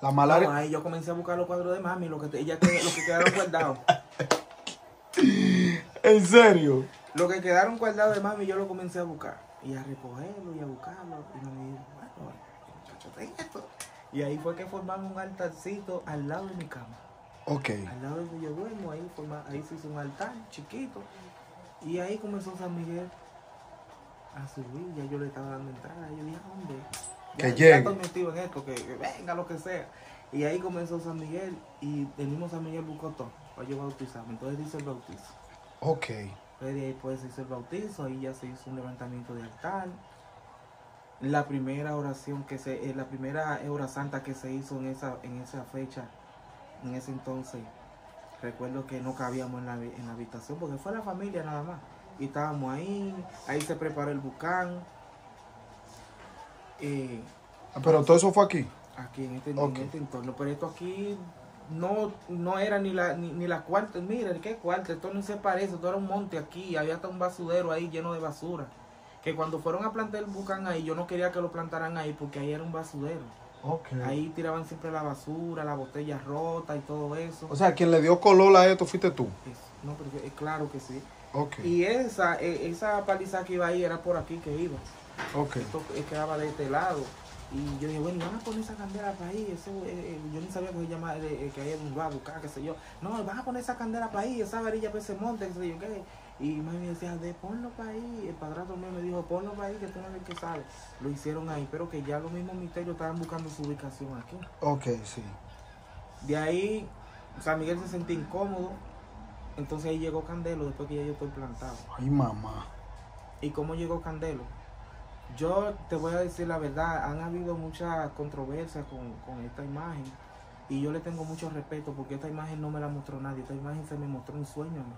La malaria. No, ahí yo comencé a buscar los cuadros de mami, lo que, te- ella qued- lo que quedaron guardados. <laughs> En serio. Lo que quedaron guardados de mami, yo lo comencé a buscar. Y a recogerlo y a buscarlo. Y me dijo, bueno, esto. Y ahí fue que formamos un altarcito al lado de mi cama. Ok. Al lado de donde yo duermo, ahí, forma- ahí se hizo un altar chiquito. Y ahí comenzó San Miguel a subir. Ya yo le estaba dando entrada. Yo dije, hombre, ya, Que ya llegue. estoy metido en esto, que, que venga lo que sea. Y ahí comenzó San Miguel. Y el mismo San Miguel buscó todo para yo bautizarme. Entonces dice el bautizo. Ok. Entonces de ahí pues se hizo el bautizo, ahí ya se hizo un levantamiento de altar. La primera oración que se, eh, la primera hora santa que se hizo en esa, en esa fecha, en ese entonces, recuerdo que no cabíamos en la, en la habitación porque fue la familia nada más. Y estábamos ahí, ahí se preparó el bucán. Eh, Pero todo eso fue aquí. aquí en este, en este entorno. Pero esto aquí no, no era ni la, ni, ni la cuarta. Mira, ¿qué cuarta? Esto no se parece. Esto era un monte aquí. Había hasta un basurero ahí lleno de basura. Que cuando fueron a plantar el bucán ahí, yo no quería que lo plantaran ahí porque ahí era un basurero. Ok. Ahí tiraban siempre la basura, la botella rota y todo eso. O sea, quien le dio color a esto fuiste tú. Eso. No, pero yo- eh, claro que sí. Ok. Y esa, eh, esa paliza que iba ahí era por aquí que iba. Ok. esto eh, quedaba de este lado. Y yo dije, bueno, van a poner esa candela para ahí. Eso, eh, yo ni sabía que se llama, eh, que ahí un va a buscar, qué sé yo. No, van a poner esa candela para ahí, esa varilla para ese monte, qué sé yo qué. Y mami me decía, de ponlo para ahí. El padrastro mío me dijo, ponlo para ahí, que tú no eres el que sabe. Lo hicieron ahí, pero que ya los mismos misterios estaban buscando su ubicación aquí. Ok, sí. De ahí, San Miguel se sentía incómodo. Entonces ahí llegó Candelo, después que ya yo estoy plantado. Ay, mamá. ¿Y cómo llegó Candelo? Yo te voy a decir la verdad, han habido mucha controversia con, con esta imagen y yo le tengo mucho respeto porque esta imagen no me la mostró nadie, esta imagen se me mostró en sueño a mí.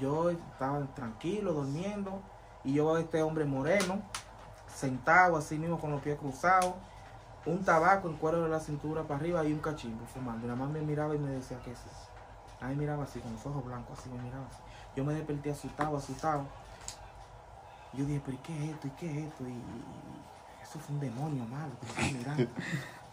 Yo estaba tranquilo, durmiendo y yo veo a este hombre moreno, sentado así mismo con los pies cruzados, un tabaco en cuero de la cintura para arriba y un cachimbo fumando. Y la mamá me miraba y me decía, ¿qué es eso? A mí miraba así, con los ojos blancos, así me miraba así. Yo me desperté asustado, asustado. Yo dije, pero ¿y qué es esto? ¿Y qué es esto? Y, y eso fue un demonio malo que me mirando. <laughs>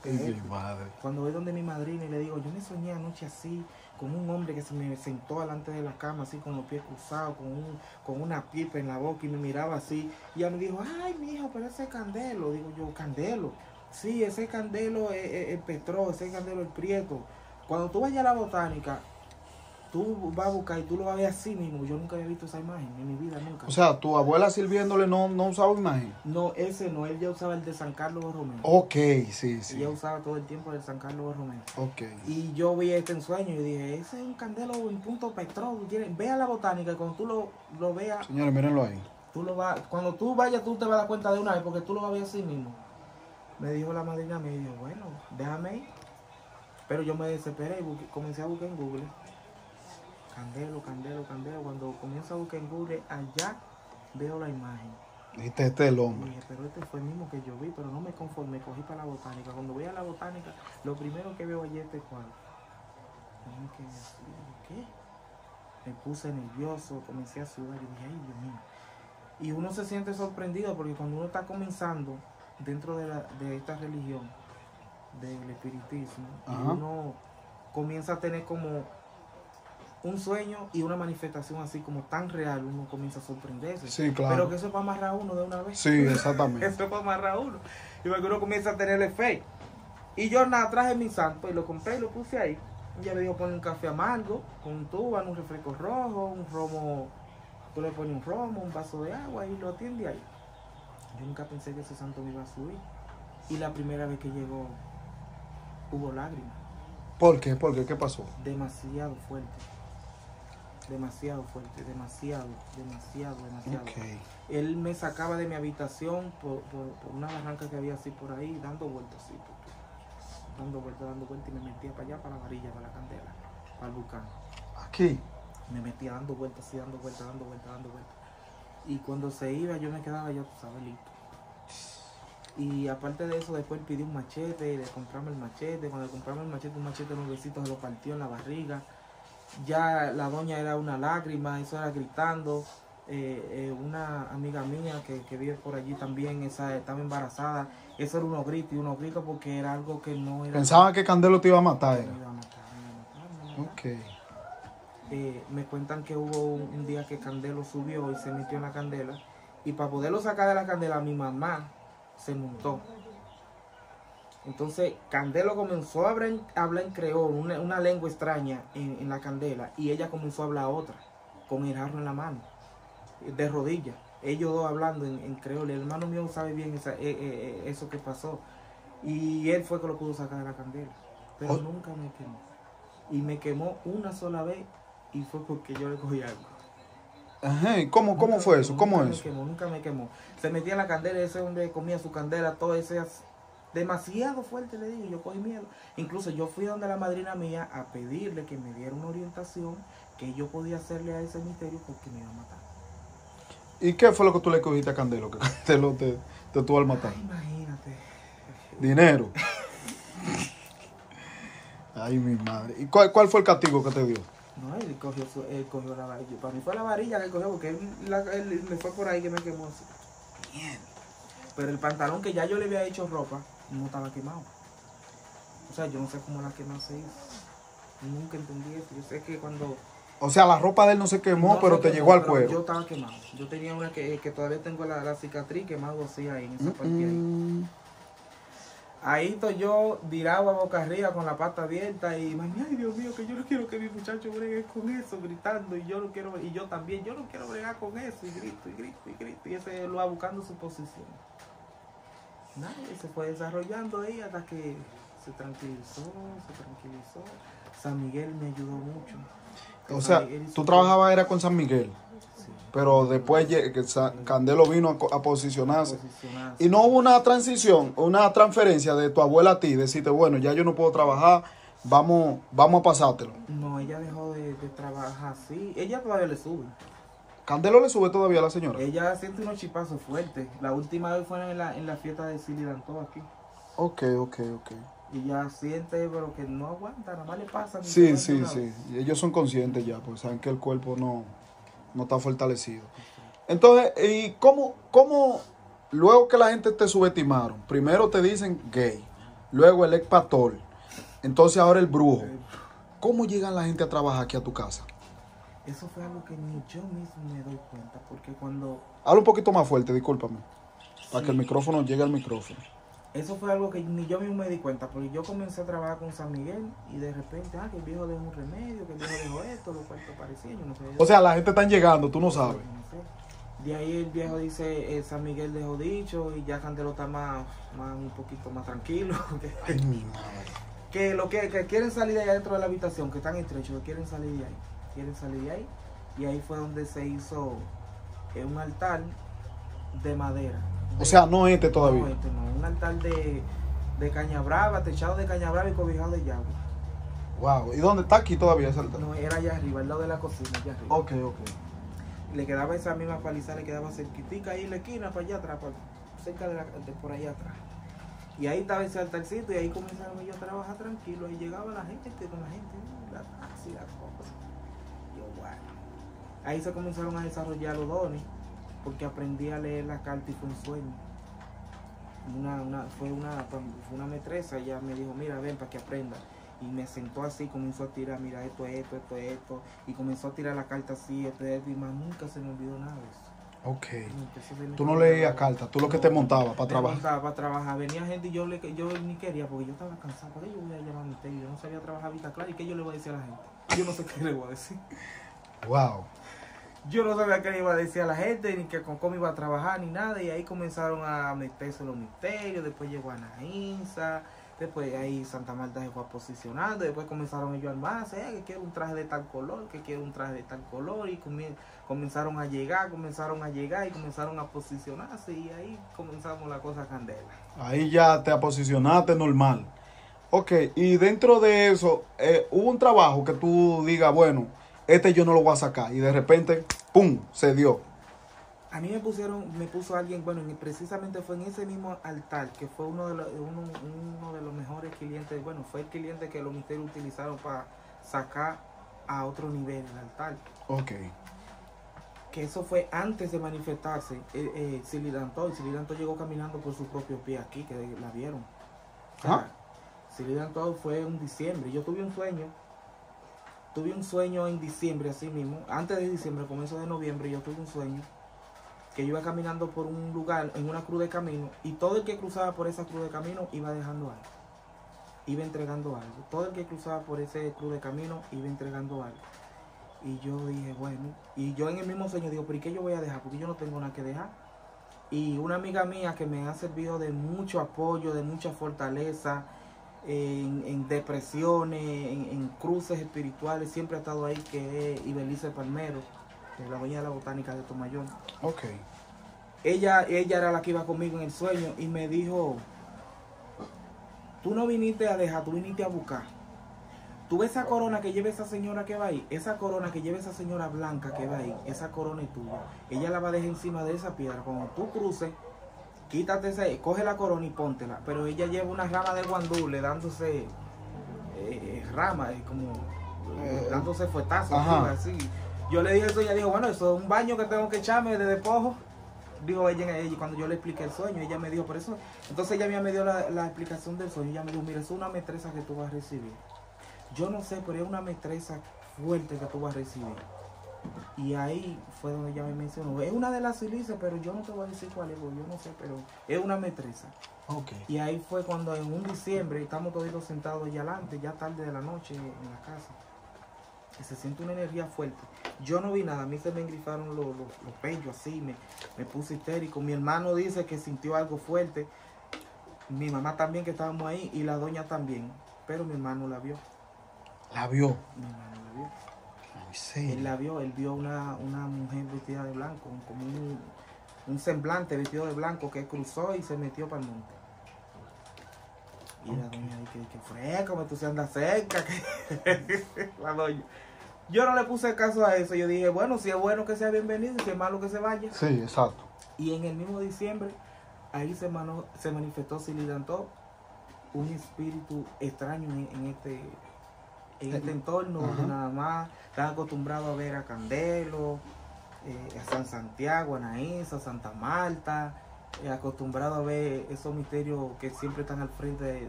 Mi madre. Cuando voy donde mi madrina y le digo, yo me soñé anoche así, con un hombre que se me sentó delante de la cama, así con los pies cruzados, con, un, con una pipa en la boca y me miraba así. Y ella me dijo, ay, mi hijo, pero ese es Candelo. Digo yo, Candelo. Sí, ese Candelo es, es- es Petro, ese Candelo es Prieto. Cuando tú vayas a la botánica, tú vas a buscar y tú lo vas a ver así mismo. Yo nunca había visto esa imagen en mi vida, nunca. O sea, tu abuela sirviéndole no, no usaba imagen. no, ese no, él ya usaba el de San Carlos Borromeo. Ok, sí, sí. Ella usaba todo el tiempo el de San Carlos Borromeo. Ok. Y yo vi este en sueño y dije, ese es un candelo en punto Petro. tiene- Ve a la botánica y cuando tú lo, lo veas, Señores, mírenlo ahí. tú lo vas, cuando tú vayas tú te vas a dar cuenta de una vez porque tú lo vas a ver así mismo. Me dijo la madrina, me dijo, bueno, déjame ir. Pero yo me desesperé y busqué- comencé a buscar en Google. Candelo, candelo, candelo. Cuando comienzo a buscar en Google, allá veo la imagen. Este es el hombre. dije, pero este fue el mismo que yo vi, pero no me conformé, cogí para la botánica. Cuando voy a la botánica, lo primero que veo allí es este cuadro. ¿qué? Me puse nervioso, comencé a sudar y dije, ay Dios mío. Y uno se siente sorprendido porque cuando uno está comenzando dentro de, la- de esta religión, del espiritismo, Ajá. uno comienza a tener como un sueño y una manifestación así como tan real, uno comienza a sorprenderse. Sí, claro. Pero que eso es para amarrar a uno de una vez. Sí, <laughs> exactamente. Eso es para amarrar a uno. Y porque uno comienza a tenerle fe. Y yo nada, traje mi santo y lo compré y lo puse ahí. Y ella me dijo, pon un café amargo, con un tuban, un refresco rojo, un romo. Tú le pones un romo, un vaso de agua y lo atiende ahí. Yo nunca pensé que ese santo me iba a subir. Y la primera vez que llegó, hubo lágrimas. ¿Por qué? ¿Por qué? ¿Qué pasó? Demasiado fuerte. Demasiado fuerte, demasiado, demasiado, demasiado. Ok. Él me sacaba de mi habitación por, por- por una barranca que había así por ahí, dando vueltas así, por- dando vueltas, dando vueltas y me metía para allá, para la varilla, para la candela, para el bucán. Aquí. Me metía dando vueltas así, dando vueltas, dando vueltas, dando vueltas. Y cuando se iba yo me quedaba ya, tú sabes, listo. Y aparte de eso, después pidió un machete, de comprarme el machete. Cuando compramos el machete, un machete nuevecito se lo partió en la barriga. Ya la doña era una lágrima, eso era gritando. Eh, eh, una amiga mía que, que vive por allí también esa, estaba embarazada. Eso era unos gritos y unos gritos porque era algo que no era. Pensaban que Candelo te iba a matar. Era. iba a iba a. Eh, me cuentan que hubo un, un día que Candelo subió y se metió en la candela. Y para poderlo sacar de la candela, mi mamá se montó. Entonces, Candelo comenzó a hablar en, a hablar en creol, una, una lengua extraña en, en la candela. Y ella comenzó a hablar otra, con el jarro en la mano, de rodillas. Ellos dos hablando en, en creol. El hermano mío sabe bien esa- eh, eh, eh, eso que pasó. Y él fue que lo pudo sacar de la candela. Pero Oh. nunca me quemó. Y me quemó una sola vez y fue porque yo le cogí algo. Ajá. ¿y ¿Cómo, cómo Nunca fue eso? quemó, ¿Cómo nunca es? Me quemó, nunca me quemó. Se metía en la candela, ese hombre comía su candela, todo ese demasiado fuerte le digo, y yo cogí miedo. Incluso yo fui donde la madrina mía a pedirle que me diera una orientación que yo podía hacerle a ese misterio porque me iba a matar. ¿Y qué fue lo que tú le cogiste a Candelo? Que <laughs> Candelo te, te tuvo al matar. Ay, imagínate. Dinero. Ay, mi madre. ¿Y cuál, cuál fue el castigo que te dio? No, él cogió, su- él cogió la varilla. Para mí fue la varilla que él cogió porque él, la- él me fue por ahí que me quemó así. Pero el pantalón que ya yo le había hecho ropa no estaba quemado. O sea, yo no sé cómo la quema se hizo. Nunca entendí eso. Yo sé que cuando... O sea, la ropa de él no se quemó, no pero se te quemó, llegó al cuero. Yo estaba quemado. Yo tenía una que, que todavía tengo la, la cicatriz quemado así ahí en esa parte ahí. Ahí estoy yo virado a boca arriba con la pata abierta y mami, ay Dios mío, que yo no quiero que mi muchacho bregue con eso, gritando, y yo no quiero, y yo también, yo no quiero bregar con eso, y grito, y grito, y grito, y ese lo va buscando su posición. Nada, se fue desarrollando ahí hasta que se tranquilizó, se tranquilizó. San Miguel me ayudó mucho. O sea, Miguel tú trabajabas era con San Miguel, Sí, pero después Candelo vino a, co- a posicionarse. posicionarse. Y no hubo una transición, una transferencia de tu abuela a ti, decirte, bueno, ya yo no puedo trabajar, vamos, vamos a pasártelo. No, ella dejó de, de trabajar así. Ella todavía le sube. Candelo le sube todavía a la señora. Ella siente unos chipazos fuertes. La última vez fue en la, en la fiesta de Silly Dantó aquí. Ok, ok, ok. Y ella siente, pero que no aguanta, nada más le pasa. Sí, sí, sí. Ellos son conscientes ya, pues saben que el cuerpo no, no está fortalecido. Entonces, ¿y cómo, cómo, luego que la gente te subestimaron, primero te dicen gay, luego el ex pastor, entonces ahora el brujo. ¿Cómo llegan la gente a trabajar aquí a tu casa? Eso fue algo que ni yo mismo me doy cuenta, porque cuando Habla un poquito más fuerte, discúlpame. Para que el micrófono llegue al micrófono. Eso fue algo que ni yo mismo me di cuenta, porque yo comencé a trabajar con San Miguel y de repente, ah, que el viejo dejó un remedio, que el viejo dejó esto, lo cual parecía, yo no sé. O sea, la gente está llegando, tú no sabes. No sé. De ahí el viejo dice, eh, San Miguel dejó dicho y ya Candelo está más, más un poquito más tranquilo. <laughs> que- Ay, mi madre. que lo que, que quieren salir de allá dentro de la habitación, que están estrechos, que quieren salir de ahí, quieren salir de ahí. Y ahí fue donde se hizo eh, un altar de madera. O sea, no este todavía. No, este no, un altar de, de caña brava, techado de caña brava y cobijado de llave. Wow. ¿Y dónde está aquí todavía ese altar? No, era allá arriba, al lado de la cocina, allá arriba. Ok, ok. Le quedaba esa misma paliza, le quedaba cerquitica ahí en la esquina, para allá atrás, para- cerca de, la, de por allá atrás. Y ahí estaba ese altarcito y ahí comenzaron ellos a trabajar tranquilo. Y llegaba la gente con la gente, la taxi, las cosas. Ahí se comenzaron a desarrollar los dones, porque aprendí a leer la carta y fue un sueño. Una, una, fue, una, fue una metresa, ella me dijo, mira, ven para que aprenda. Y me sentó así, comenzó a tirar, mira, esto, esto, esto, esto. Y comenzó a tirar la carta así, esto, esto, y más nunca se me olvidó nada de eso. Ok. Tú no leías cartas, tú lo que te montabas para trabajar. montaba para trabajar. Venía gente y yo, le, yo ni quería porque yo estaba cansado. ¿Para qué yo voy a llamar a misterio? Yo no sabía trabajar vista clara. ¿Y qué yo le voy a decir a la gente? Yo no sé qué le voy a decir. Wow. Yo no sabía qué le iba a decir a la gente, ni que con cómo iba a trabajar, ni nada. Y ahí comenzaron a meterse los misterios. Después llegó Anaísa. Después ahí Santa Marta se fue posicionando. Después comenzaron ellos a armarse. eh, que quiero un traje de tal color, que quiero un traje de tal color. Y comenzaron a llegar, comenzaron a llegar y comenzaron a posicionarse. Y ahí comenzamos la cosa candela. Ahí ya te posicionaste normal. Ok, y dentro de eso, eh, hubo un trabajo que tú digas, bueno, este yo no lo voy a sacar. Y de repente, ¡pum! se dio. A mí me pusieron, me puso alguien, bueno, en- precisamente fue en ese mismo altar, que fue uno de los, uno, uno de los mejores clientes, bueno, fue el cliente que los misterios utilizaron para sacar a otro nivel el altar. Ok. Que eso fue antes de manifestarse. Eh, eh, Silidantó, y Silidantó llegó caminando por sus propios pies aquí, que la vieron. O sea, Ah. Silidantó fue en diciembre. Yo tuve un sueño, tuve un sueño en diciembre, así mismo, antes de diciembre, comienzo de noviembre, yo tuve un sueño que yo iba caminando por un lugar, en una cruz de camino, y todo el que cruzaba por esa cruz de camino iba dejando algo. Iba entregando algo. Todo el que cruzaba por ese cruz de camino iba entregando algo. Y yo dije, bueno, y yo en el mismo sueño digo, pero ¿y qué yo voy a dejar? Porque yo no tengo nada que dejar. Y una amiga mía que me ha servido de mucho apoyo, de mucha fortaleza, en, en depresiones, en, en cruces espirituales, siempre ha estado ahí, que es Ibelice Palmero, que es la dueña de la botánica de Tomayón. Ok. Ella, ella era la que iba conmigo en el sueño y me dijo, tú no viniste a dejar, tú viniste a buscar. Tú ves esa corona que lleva esa señora que va ahí, esa corona que lleva esa señora blanca que va ahí, esa corona es tuya. Ella la va a dejar encima de esa piedra. Cuando tú cruces, quítate ese, coge la corona y póntela. Pero ella lleva una rama de guandule dándose eh, rama, eh, como Eh, dándose fuetazos, así. Yo le dije eso y ella dijo, bueno, eso es un baño que tengo que echarme de despojo. Dijo ella, ella cuando yo le expliqué el sueño, ella me dijo, por eso. Entonces ella me dio la, la explicación del sueño. Ella me dijo, mira, es una metresa que tú vas a recibir. Yo no sé, pero es una metresa fuerte que tú vas a recibir. Y ahí fue donde ella me mencionó. Es una de las silices, pero yo no te voy a decir cuál es, porque yo no sé, pero es una metresa. Ok. Y ahí fue cuando en un diciembre estamos todos sentados allá adelante, ya tarde de la noche en la casa. Se siente una energía fuerte. Yo no vi nada, a mí se me engrifaron los, los, los pechos así, me, me puse histérico. Mi hermano dice que sintió algo fuerte. Mi mamá también que estábamos ahí y la doña también. Pero mi hermano la vio. La vio. Mi hermano la vio. Él la vio, él vio una, una mujer vestida de blanco, como un, un semblante vestido de blanco que cruzó y se metió para el monte. Y la doña ahí que, fresco, tú se andas cerca. <laughs> la doña. Yo no le puse caso a eso, yo dije, bueno, si es bueno que sea bienvenido y si es malo que se vaya. Sí, exacto. Y en el mismo diciembre, ahí se, mano- se manifestó Silidantó, un espíritu extraño en, en este en este entorno, donde nada más están acostumbrados a ver a Candelo, eh, a San Santiago, a Anaísa, a Santa Marta, eh, acostumbrado a ver esos misterios que siempre están al frente de- de-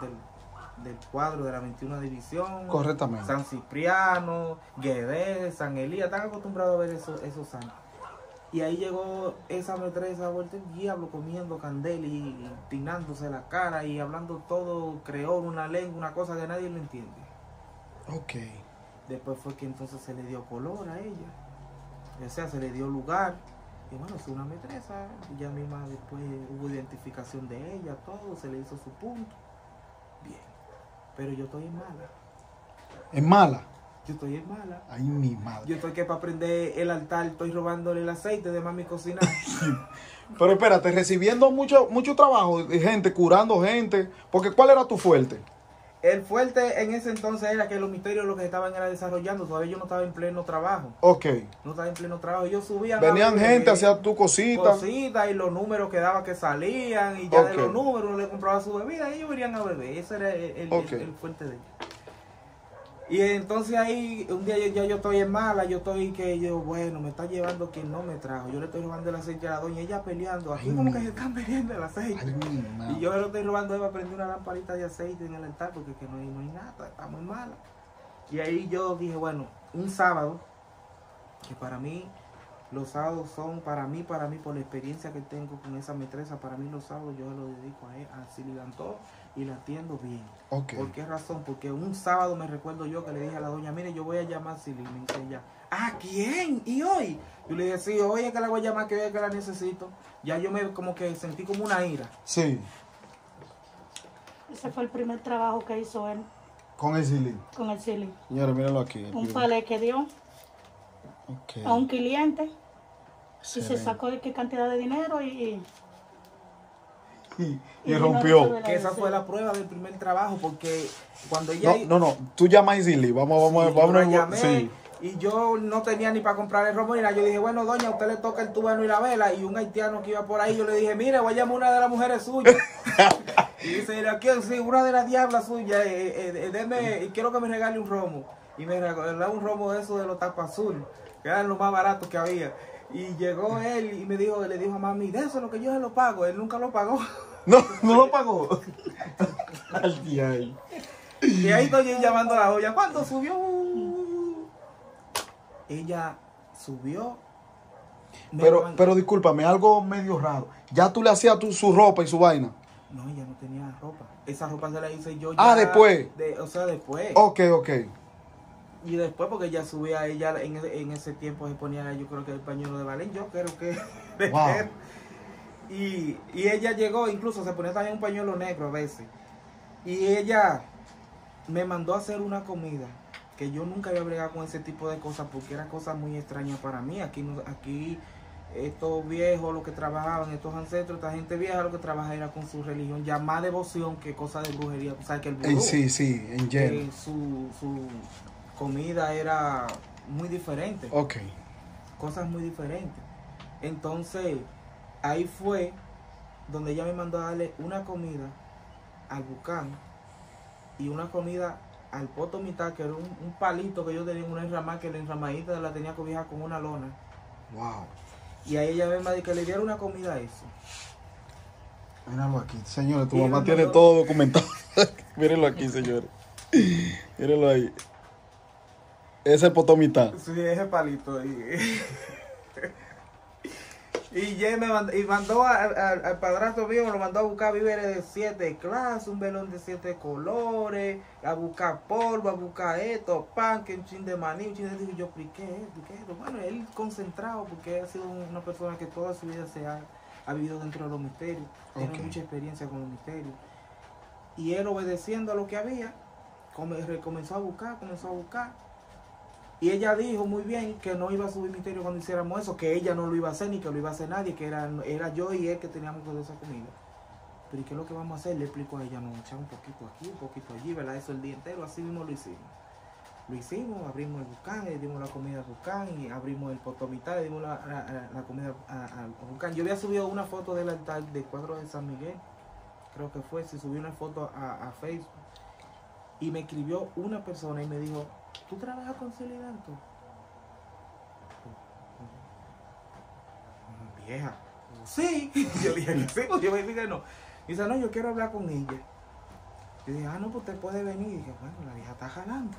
del, del cuadro de la 21 División. Correctamente. San Cipriano, Guedes, San Elías, están acostumbrados a ver esos, esos santos. Y ahí llegó esa metresa vuelta el diablo comiendo candela y, tinándose la cara y hablando todo creol, una lengua, una cosa que nadie le entiende. Ok. Después fue que entonces se le dio color a ella. O sea, se le dio lugar. Y bueno, es una metresa. Ya misma después hubo identificación de ella, todo, se le hizo su punto. Bien. Pero yo estoy en mala. ¿Es mala? Yo estoy en mala. Ay, mi madre. Yo estoy que para prender el altar estoy robándole el aceite de mami cocinar. <laughs> Pero espérate, recibiendo mucho, mucho trabajo gente, curando gente. Porque ¿cuál era tu fuerte? El fuerte en ese entonces era que los misterios lo que estaban era desarrollando. Todavía yo no estaba en pleno trabajo. Ok. No estaba en pleno trabajo. Yo subía. Venían gente, hacía tu cosita. cositas y los números que daba que salían y ya de Ok. los números le compraba su bebida y ellos venían a beber. Ese era el, el- el- el fuerte de ellos. Y entonces ahí, un día yo- ya yo estoy en mala, yo estoy que yo, bueno, me está llevando quien no me trajo. Yo le estoy robando el aceite a la doña, ella peleando. Ay, como que se están bebiendo el aceite. Ay. Y yo le estoy robando a prender una lamparita de aceite en el altar porque que no, hay, no hay nada, está muy mala. Y ahí yo dije, bueno, un sábado, que para mí los sábados son, para mí, para mí, por la experiencia que tengo con esa metresa, para mí los sábados yo lo dedico a él, a Silidantó y la atiendo bien. ¿Por qué razón? Porque un sábado me recuerdo yo que le dije a la doña, mire, yo voy a llamar a Silly. Me dice ella, ¿a quién? ¿Y hoy? Yo le dije, sí, hoy es que la voy a llamar, que hoy es que la necesito. Ya yo me como que sentí como una ira. Sí, Ese fue el primer trabajo que hizo él con el Silly. con el Silly. Señores, mírenlo aquí. Un palé que dio a un cliente y se sacó de qué cantidad de dinero y, y, rompió. Que esa fue la prueba del primer trabajo, porque cuando ella... No, no, no. Tú llamas a Silly. Vamos, vamos, Sí, vamos. la llamé, sí. Y yo no tenía ni para comprar el romo ni nada. Yo dije, bueno, doña, a usted le toca el tubano y la vela. Y un haitiano que iba por ahí, yo le dije, mire, voy a llamar a una de las mujeres suyas. <laughs> y dice, ¿a quién? Sí, una de las diablas suyas. eh, eh, eh, deme, y quiero que me regale un romo. Y me regaló un romo de esos de los tapas azul, que eran los más baratos que había. Y llegó él y me dijo, le dijo a mami, de eso es lo que yo se lo pago. Él nunca lo pagó. <laughs> No, no lo pagó. <laughs> Al día ahí. Y ahí estoy llamando a la olla. ¿Cuánto subió? Ella subió. Pero, pero discúlpame, algo medio raro. Ya tú le hacías tu, su ropa y su vaina. No, ella no tenía ropa. Esa ropa se la hice yo Ah, ya después. de- o sea, después. Ok, ok. Y después porque ella subía, ella en, ese- en ese tiempo se ponía, yo creo que el pañuelo de Valen, yo creo que... <laughs> Wow. Y, y ella llegó, incluso se ponía también un pañuelo negro a veces. Y ella me mandó a hacer una comida que yo nunca había bregado con ese tipo de cosas porque era cosa muy extraña para mí. Aquí, aquí estos viejos, los que trabajaban, estos ancestros, esta gente vieja, lo que trabaja era con su religión, ya más devoción que cosa de brujería. O sea, que el Eh, sí, sí, en que su, su comida era muy diferente Ok. cosas muy diferentes. Entonces, ahí fue donde ella me mandó a darle una comida al bucán y una comida al poto mitad, que era un, un palito que yo tenía en una enramada, que la enramadita la tenía cobijada con una lona. Wow. Y ahí ella me mandó que le diera una comida a eso. Míralo aquí, señores. Tu Y mamá tiene mandó- todo documentado. <laughs> Mírenlo aquí, señores. Mírenlo ahí. Ese potomita. Sí, ese palito. <laughs> Y, y ella me mandó, y mandó a- a- al padrastro mío, lo mandó a buscar víveres de siete clases, un velón de siete colores, a buscar polvo, a buscar esto, pan, que un chin de maní, un chin de... Y yo, ¿y qué es esto? Bueno, él concentrado, porque ha sido una persona que toda su vida se ha, ha vivido dentro de los misterios, Ok. tiene mucha experiencia con los misterios. Y él obedeciendo a lo que había, comenzó a buscar, comenzó a buscar. Y ella dijo muy bien que no iba a subir misterio cuando hiciéramos eso, que ella no lo iba a hacer ni que lo iba a hacer nadie, que era, era yo y él que teníamos que esa comida. Pero ¿y qué es lo que vamos a hacer? Le explico a ella, nos echamos un poquito aquí, un poquito allí, ¿verdad? Eso el día entero, así mismo lo hicimos. Lo hicimos, abrimos el bucán, le dimos la comida al bucán, y abrimos el potomitá, le dimos la, la- comida al bucán. Yo había subido una foto del altar de cuadro de San Miguel, creo que fue, se subió una foto a Facebook. Y me escribió una persona y me dijo, ¿tú trabajas con Celidanto? Vieja, sí. <laughs> Yo dije que sí, pues yo me dije no. Y dice, no, yo quiero hablar con ella. Yo dije, ah, no, pues usted puede venir. Y dije, bueno, la vieja está jalando.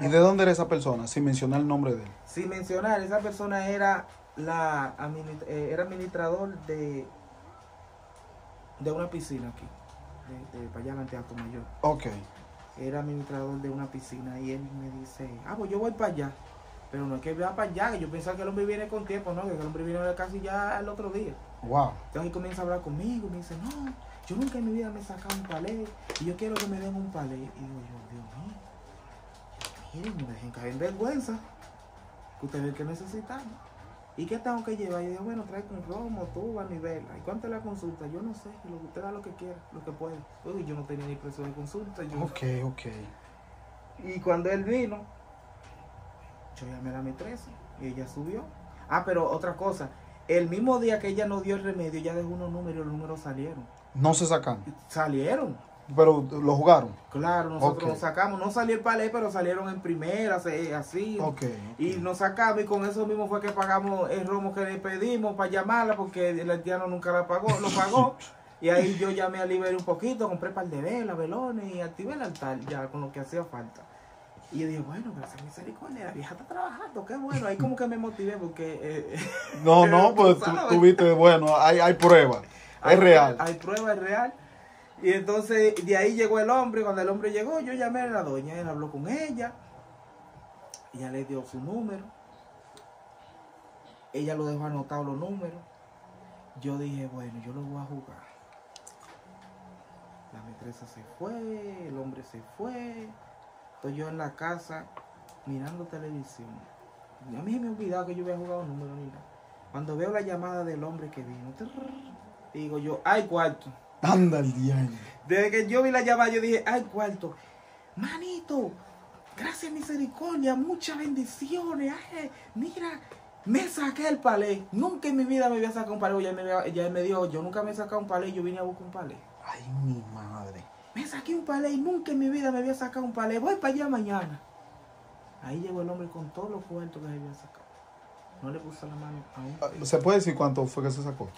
¿Y de dónde era esa persona? Sin mencionar el nombre de él. Sin mencionar, esa persona era la eh, era administrador de de una piscina aquí, de, de para allá en Teatro Mayor. Ok. Era administrador de una piscina y él me dice, ah, pues yo voy para allá. Pero no es que vaya para allá, que yo pensaba que el hombre viene con tiempo, no, que el hombre viene casi ya el otro día. Wow. Entonces él comienza a hablar conmigo, me dice, no, yo nunca en mi vida me he sacado un palé y yo quiero que me den un palé. Y digo yo, Dios mío, miren, me dejen caer en vergüenza, que ustedes que necesitan. ¿Y qué tengo que llevar? Y yo digo, bueno, trae con romo, tuba, ni vela. ¿Y cuánto es la consulta? Yo no sé, lo que usted da lo que quiera, lo que puede. Uy, yo no tenía ni precio de consulta. Yo, Ok, ok. y cuando él vino, yo llamé a la maîtresa y ella subió. Ah, pero otra cosa, el mismo día que ella nos dio el remedio, ella dejó unos números y los números salieron. No se sacan. Salieron, Pero lo jugaron. claro, nosotros Ok. nos sacamos. No salió el palé, pero salieron en primera, se- así. Y nos sacamos y con eso mismo fue que pagamos el romo que le pedimos para llamarla porque el haitiano nunca la pagó, lo pagó. <laughs> Y ahí yo llamé a Liberty un poquito, compré par de velas, velones y activé el altar ya con lo que hacía falta. Y yo dije, bueno, gracias a misericordia, la vieja está trabajando, qué bueno. Ahí como que me motivé porque... eh, No, <laughs> no, pues tú, tú viste, bueno, hay, hay pruebas. hay Es real. Hay prueba, es real. Y entonces de ahí llegó el hombre. Cuando el hombre llegó, yo llamé a la doña. Él habló con ella. Ella le dio su número. Ella lo dejó anotado los números. Yo dije, bueno, yo lo voy a jugar. La maîtresa se fue, el hombre se fue. Estoy yo en la casa mirando televisión. Y a mí se me ha olvidado que yo había jugado números ni nada. Cuando veo la llamada del hombre que vino, digo yo, ay cuarto. Anda el diario. Desde que yo vi la llamada, yo dije, ay cuarto. Manito, gracias misericordia, muchas bendiciones. ay, mira, me saqué el palé. Nunca en mi vida me había sacado un palé. Ya me, ya me dijo, yo nunca me he sacado un palé, yo vine a buscar un palé. Ay, mi madre. Me saqué un palé y nunca en mi vida me había sacado un palé. Voy para allá mañana. Ahí llegó el hombre con todos los cuartos que se había sacado. No le puso la mano a un Ah, ¿Se puede decir cuánto fue que se sacó?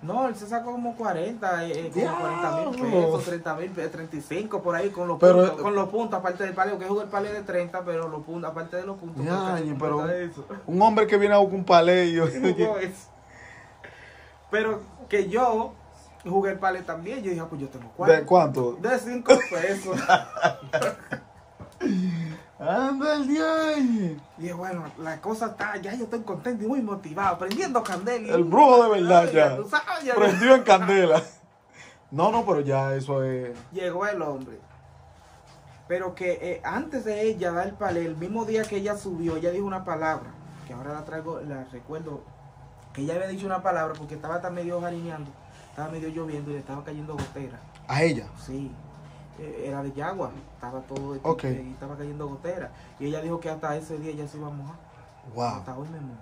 No, él se sacó como 40, eh, eh, como Diablo. 40 mil pesos, 30 mil, 35 por ahí con los, Pero- puntos, con los puntos, aparte del paleo, que jugó el paleo de 30, pero los puntos, aparte de los puntos. Ya, porque ñe, no pero- eso. Un hombre que viene a un <laughs> eso. Pero que yo jugué el paleo también, yo dije, ah, pues yo tengo ¿De cuatro. cuánto? De 5 pesos. <laughs> Anda el diario. y bueno, la cosa está, ya yo estoy contento y muy motivado, prendiendo candela. El brujo de verdad ya. tú sabes, ya- Prendió en candela. No, no, pero ya eso es. llegó el hombre. Pero que eh, antes de ella dar el palé, el mismo día que ella subió, ella dijo una palabra, que ahora la traigo, la recuerdo, que ella había dicho una palabra porque estaba tan medio jarineando, estaba medio lloviendo y le estaba cayendo gotera. A ella. Sí, era de Yagua, estaba todo de Ok. y estaba cayendo gotera. Y ella dijo que hasta ese día ella se iba a mojar. Wow. Hasta hoy me mojó.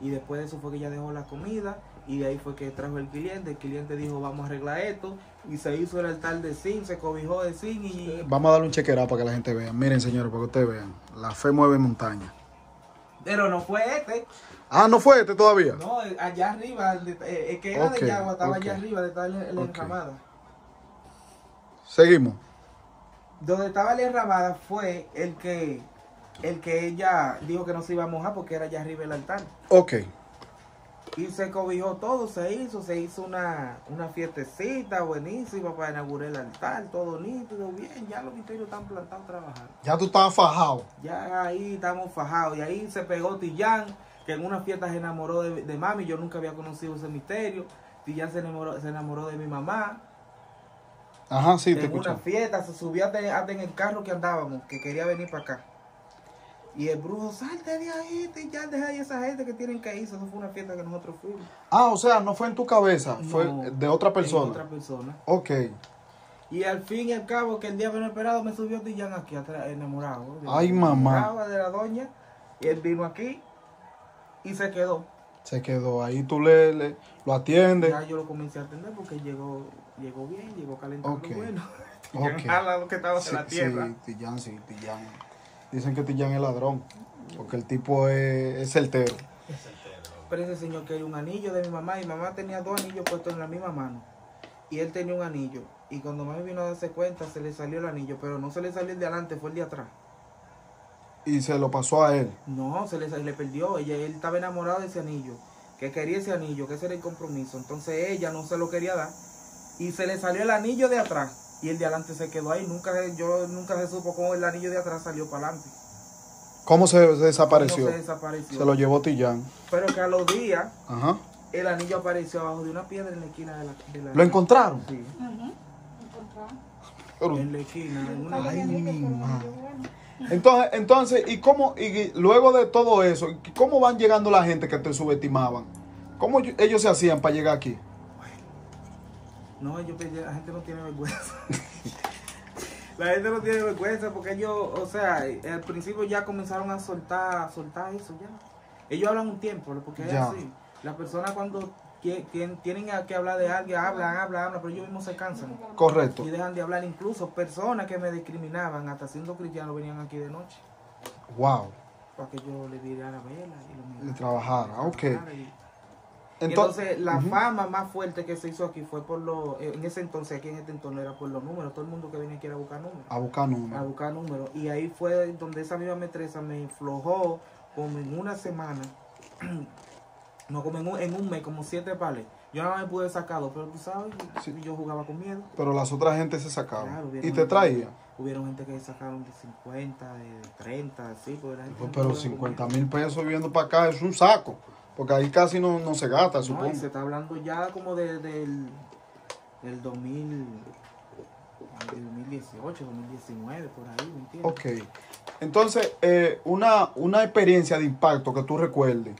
Y después de eso fue que ella dejó la comida y de ahí fue que trajo el cliente. El cliente dijo, vamos a arreglar esto. Y se hizo el altar de zinc, se cobijó de zinc y... Vamos a darle un chequerado para que la gente vea. Miren, señores, para que ustedes vean. La fe mueve montaña. Pero no fue este. Ah, ¿no fue este todavía? No, allá arriba, el de- eh, el que era de Yagua estaba allá arriba, de estar en la Ok. enramada. Seguimos. Donde estaba la enramada fue el que el que ella dijo que no se iba a mojar porque era allá arriba el altar. Ok. Y se cobijó todo, se hizo, se hizo una, una fiestecita buenísima para inaugurar el altar, todo nítido, bien, ya los misterios están plantados trabajando. Ya tú estabas fajado. Ya ahí estamos fajados. Y ahí se pegó Tillán, que en una fiesta se enamoró de, de mami. Yo nunca había conocido ese misterio. Tillán se enamoró, se enamoró de mi mamá. Ajá, sí, te en una fiesta se subió hasta, en el carro que andábamos, que quería venir para acá. Y el brujo, salte de ahí, Tillán, deja ahí esa gente que tienen que irse. Eso fue una fiesta que nosotros fuimos. Ah, o sea, no fue en tu cabeza, fue de otra en persona. otra persona. Ok. Y al fin y al cabo, que el día menos esperado me subió Tillán aquí atrás, enamorado. Ay, mamá. De la doña. Y él vino aquí y se quedó. Se quedó ahí, tú le, le- lo atiendes. Ya yo lo comencé a atender porque llegó, llegó bien, llegó calentando bueno. <laughs> Tillán al lado que estaba Sí, en la tierra. sí, Tillán, sí, Tillán. Dicen que Tillán es ladrón, porque el tipo es, es certero. Pero ese señor quería un anillo de mi mamá. Y mi mamá tenía dos anillos puestos en la misma mano. Y él tenía un anillo. Y cuando mami vino a darse cuenta, se le salió el anillo. Pero no se le salió el de adelante, fue el de atrás. Y se lo pasó a él. No, se le, se le perdió. Ella, él estaba enamorado de ese anillo. Que quería ese anillo, que ese era el compromiso. Entonces ella no se lo quería dar. Y se le salió el anillo de atrás. Y el de adelante se quedó ahí. Nunca, se- yo nunca se supo cómo el anillo de atrás salió para adelante. ¿Cómo se desapareció? Se desapareció. Se lo llevó Tillán. Pero que a los días Ajá. el anillo apareció abajo de una piedra en la esquina de la... de la- ¿Lo encontraron? Sí. Pero- en la esquina. en una- Ay, mi madre. Entonces, entonces, ¿y cómo, y luego de todo eso, cómo van llegando la gente que te subestimaban? ¿Cómo ellos se hacían para llegar aquí? No, yo la gente no tiene vergüenza. <laughs> la gente no tiene vergüenza porque ellos, o sea, al principio ya comenzaron a soltar, a soltar eso ya. Ellos hablan un tiempo, porque es así. Las personas cuando tienen que hablar de alguien, hablan, hablan, hablan, pero ellos mismos se cansan. Correcto. Y dejan de hablar. Incluso personas que me discriminaban, hasta siendo cristianos, venían aquí de noche. Wow. Para que yo le diera la vela y lo Le mirara. trabajara, ok. Y- Entonces, entonces, la fama más fuerte que se hizo aquí fue por los, en ese entonces, aquí en este entorno, era por los números. Todo el mundo que venía aquí era a buscar números. a buscar A números. buscar números. Y ahí fue donde esa misma metresa me flojó como en una semana, <clears throat> no como en un, en un mes, como siete pales. Yo nada más me pude sacar dos, pero tú sabes, Sí. yo jugaba con miedo. Pero las otras gente se sacaban. Claro, y te traía. Hubieron gente que sacaron de 50, de 30, así, porque la gente no Pero con 50 miedo. mil pesos viviendo para acá es un saco. Porque ahí casi no, no se gasta, No, supongo. se está hablando ya como de, del, del 2000, del 2018, 2019, por ahí, ¿me entiendes? Ok. Entonces, eh, una, una experiencia de impacto que tú recuerdes,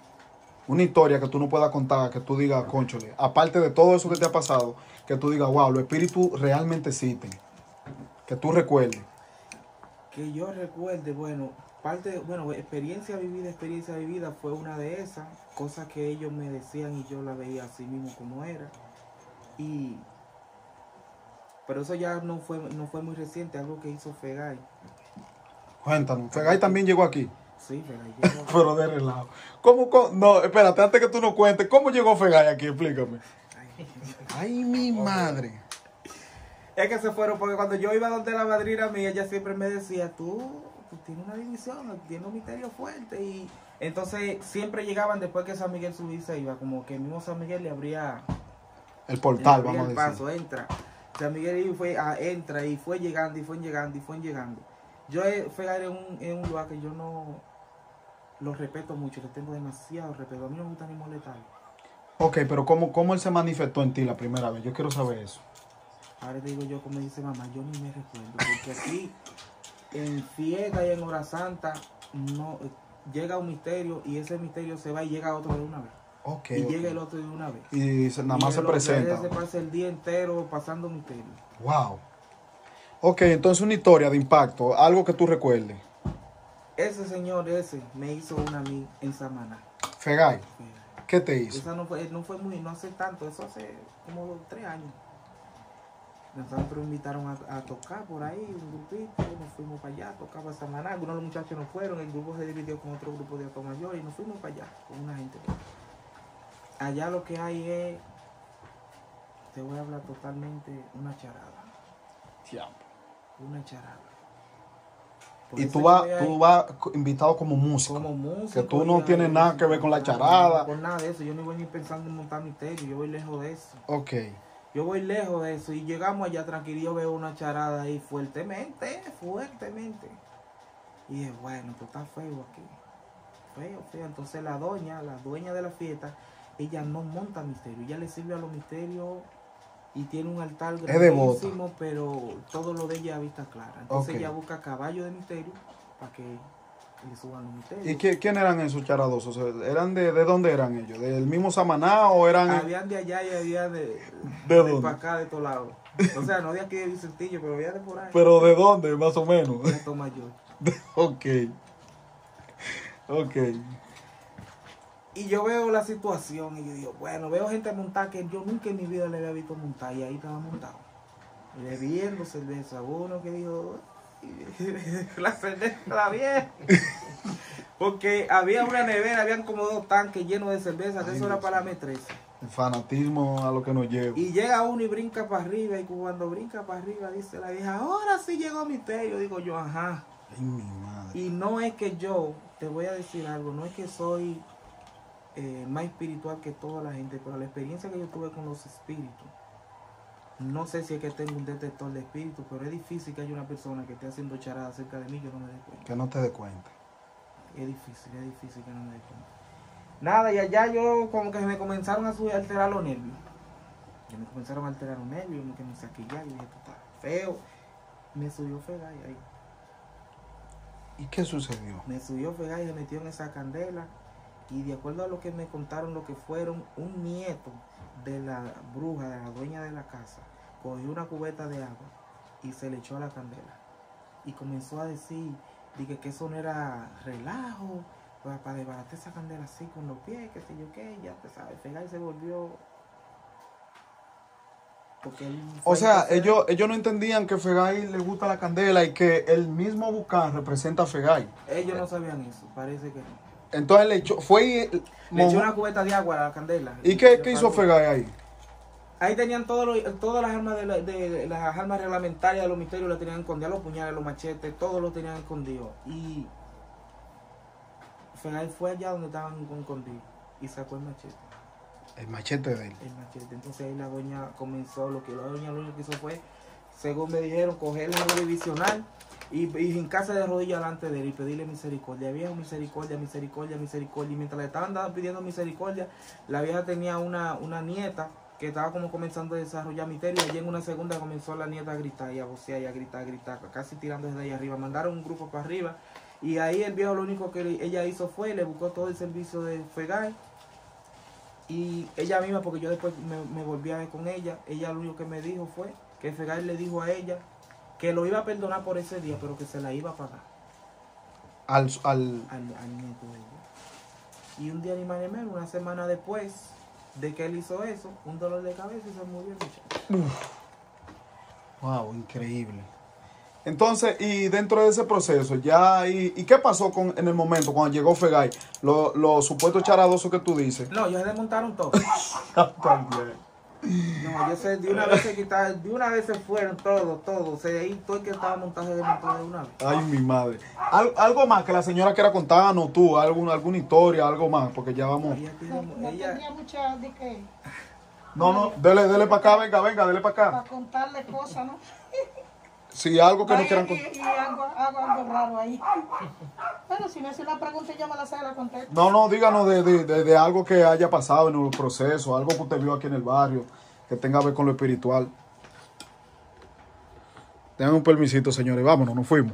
una historia que tú no puedas contar, que tú digas, conchole, aparte de todo eso que te ha pasado, que tú digas, wow, los espíritus realmente existen. Que tú recuerdes. Que yo recuerde, bueno, parte, bueno, experiencia vivida, experiencia vivida fue una de esas, cosas que ellos me decían y yo la veía así mismo como era. Y, pero eso ya no fue, no fue muy reciente, algo que hizo Fegay. Cuéntanos. Fegay también llegó aquí. Sí, Fegay <laughs> llegó. Pero de relajo. ¿Cómo, co- no, espérate, antes que tú nos cuentes, ¿cómo llegó Fegay aquí? Explícame. Ay, mi madre. Es que se fueron porque cuando yo iba donde la madrina mía, ella siempre me decía, tú, tú tienes una división, tienes un misterio fuerte. Y entonces siempre llegaban después que San Miguel subía y se iba, como que el mismo San Miguel le abría, El portal, abría vamos a decir. paso, entra. San Miguel y fue, ah, entra y fue llegando y fue llegando y fue llegando. Yo eh, fue en un, en un lugar que yo no lo respeto mucho, le tengo demasiado respeto. A mí no me gusta ni molestar. Ok, pero ¿cómo, ¿cómo él se manifestó en ti la primera vez? Yo quiero saber eso. Ahora te digo yo, como dice mamá, yo ni me recuerdo, porque aquí en Fiega y en Hora Santa no llega un misterio y ese misterio se va y llega otro de una vez. Ok. y llega el otro de una vez. Y se- nada Y más se presenta. ese Se pasa el día entero pasando misterio. Wow. Ok, entonces una historia de impacto, algo que tú recuerdes. Ese señor ese me hizo una a mí en Samaná. Fegay, ¿qué te hizo? Esa no fue, no fue muy, no hace tanto, eso hace como tres años. Nosotros invitaron a, a tocar por ahí, un grupito, nos fuimos para allá, tocaba Samaná, algunos de los muchachos no fueron, el grupo se dividió con otro grupo de Mayor y nos fuimos para allá, con una gente. Allá lo que hay es, te voy a hablar totalmente, una charada, una charada. Por Y tú vas, tú vas invitado como músico. como músico. que tú no tienes nada que ver con la charada. Con nada de eso, yo no voy ni pensando en montar misterio, yo voy lejos de eso. Ok. Yo voy lejos de eso y llegamos allá tranquilo, yo veo una charada ahí fuertemente, fuertemente. Y dije, bueno, esto está feo aquí. Feo, feo. Entonces la doña, la dueña de la fiesta, ella no monta misterio, ella le sirve a los misterios y tiene un altar grandísimo, pero todo lo de ella a vista clara. Entonces ella busca caballo de misterio para que suban. ¿Y qué- quién eran esos charadosos? ¿Eran de, de dónde eran ellos? ¿Del mismo Samaná o eran...? Habían de allá y había de, ¿De de dónde? para acá, de todos lados. O sea, no de aquí de Vicentillo, pero había de por ahí. ¿Pero de dónde, más o menos? de Tomayor. <laughs> ok. Ok. Y yo veo la situación y yo digo, bueno, veo gente montar que yo nunca en mi vida le había visto montar y ahí estaba montado. Bebiendo cerveza. Uno que dijo, la cerveza bien. Porque había una nevera, habían como dos tanques llenos de cerveza, que Ay, eso era para la mío. M13. El fanatismo a lo que nos lleva. Y llega uno y brinca para arriba, y cuando brinca para arriba dice la vieja, ahora sí llegó Misterio. Digo yo, ajá. Ay, mi madre. Y no es que yo, te voy a decir algo, no es que soy eh, más espiritual que toda la gente, pero la experiencia que yo tuve con los espíritus, no sé si es que tengo un detector de espíritus, pero es difícil que haya una persona que esté haciendo charada cerca de mí que no me dé cuenta. Que no te des cuenta. Es difícil, es difícil que no me dé cuenta. Nada, y allá yo como que me comenzaron a subir, a alterar los nervios. Que me comenzaron a alterar los nervios, como que me saqué ya, y dije, está feo. Me subió Fegay ahí. ¿Y qué sucedió? Me subió Fegay y se metió en esa candela. Y de acuerdo a lo que me contaron, lo que fueron, un nieto de la bruja, de la dueña de la casa, cogió una cubeta de agua y se le echó a la candela. Y comenzó a decir, dije que eso no era relajo, para, para desbaratar esa candela así con los pies, que sé yo qué, ya te sabes, Fegay se volvió... O sea, ellos, ellos no entendían que Fegay le gusta la candela y que el mismo Bucán representa a Fegay. Ellos no sabían eso, parece que no. Entonces le echó, fue y... Le echó una cubeta de agua a la candela. ¿Y qué, qué hizo. Fegay ahí? Ahí tenían todo lo- todas las armas de, la- de- las armas reglamentarias de los misterios, las tenían escondidas, los puñales, los machetes, todo lo tenían escondido. Y Fegay fue allá donde estaban escondidos y sacó el machete, El machete de él. el machete. Entonces ahí la doña comenzó, lo que la doña lo único que hizo fue, según me dijeron, coger el árbol divisional y, y hincarse de rodillas delante de él y pedirle misericordia. Viejo, misericordia, misericordia, misericordia. Y mientras le estaban dando- pidiendo misericordia, la vieja tenía una, una nieta que estaba como comenzando a desarrollar misterio. Y en una segunda comenzó la nieta a gritar y a vocear y a gritar, a gritar, casi tirando desde ahí arriba. Mandaron un grupo para arriba. Y ahí el viejo lo único que ella hizo fue, le buscó todo el servicio de Fegay. Y ella misma, porque yo después me volví a ver con ella, ella lo único que me dijo fue que Fegay le dijo a ella que lo iba a perdonar por ese día, pero que se la iba a pagar Al, al, al, al nieto de ella. Y un día ni más ni menos, una semana después de que él hizo eso, un dolor de cabeza y se murió el muchacho. Wow, increíble. Entonces, y dentro de ese proceso, ya, ¿y, y qué pasó con, en el momento cuando llegó Fegay? Lo- Los supuestos charadosos que tú dices. No, ellos se desmontaron todo. <laughs> No, yo sé, de una vez se quitaron, de una vez se fueron todos, todos. O sea, ahí todo el que estaba montado se desmontó de una vez. Ay, mi madre. Al- algo más que la señora quiera contarnos tú, alguna, alguna historia, algo más, porque ya vamos. Ella, No, no ella- tenía mucha de que No, no, dele, dele para acá, venga, venga, dele para para acá. contarle cosas, ¿no? <laughs> Si algo que no quieran contar. hago, hago algo raro ahí. Bueno, si me hace una pregunta yo me la sé, la contesto. No, no, díganos de, de- de- de algo que haya pasado en el proceso, algo que usted vio aquí en el barrio, que tenga que ver con lo espiritual. Tengan un permisito, señores, vámonos, nos fuimos.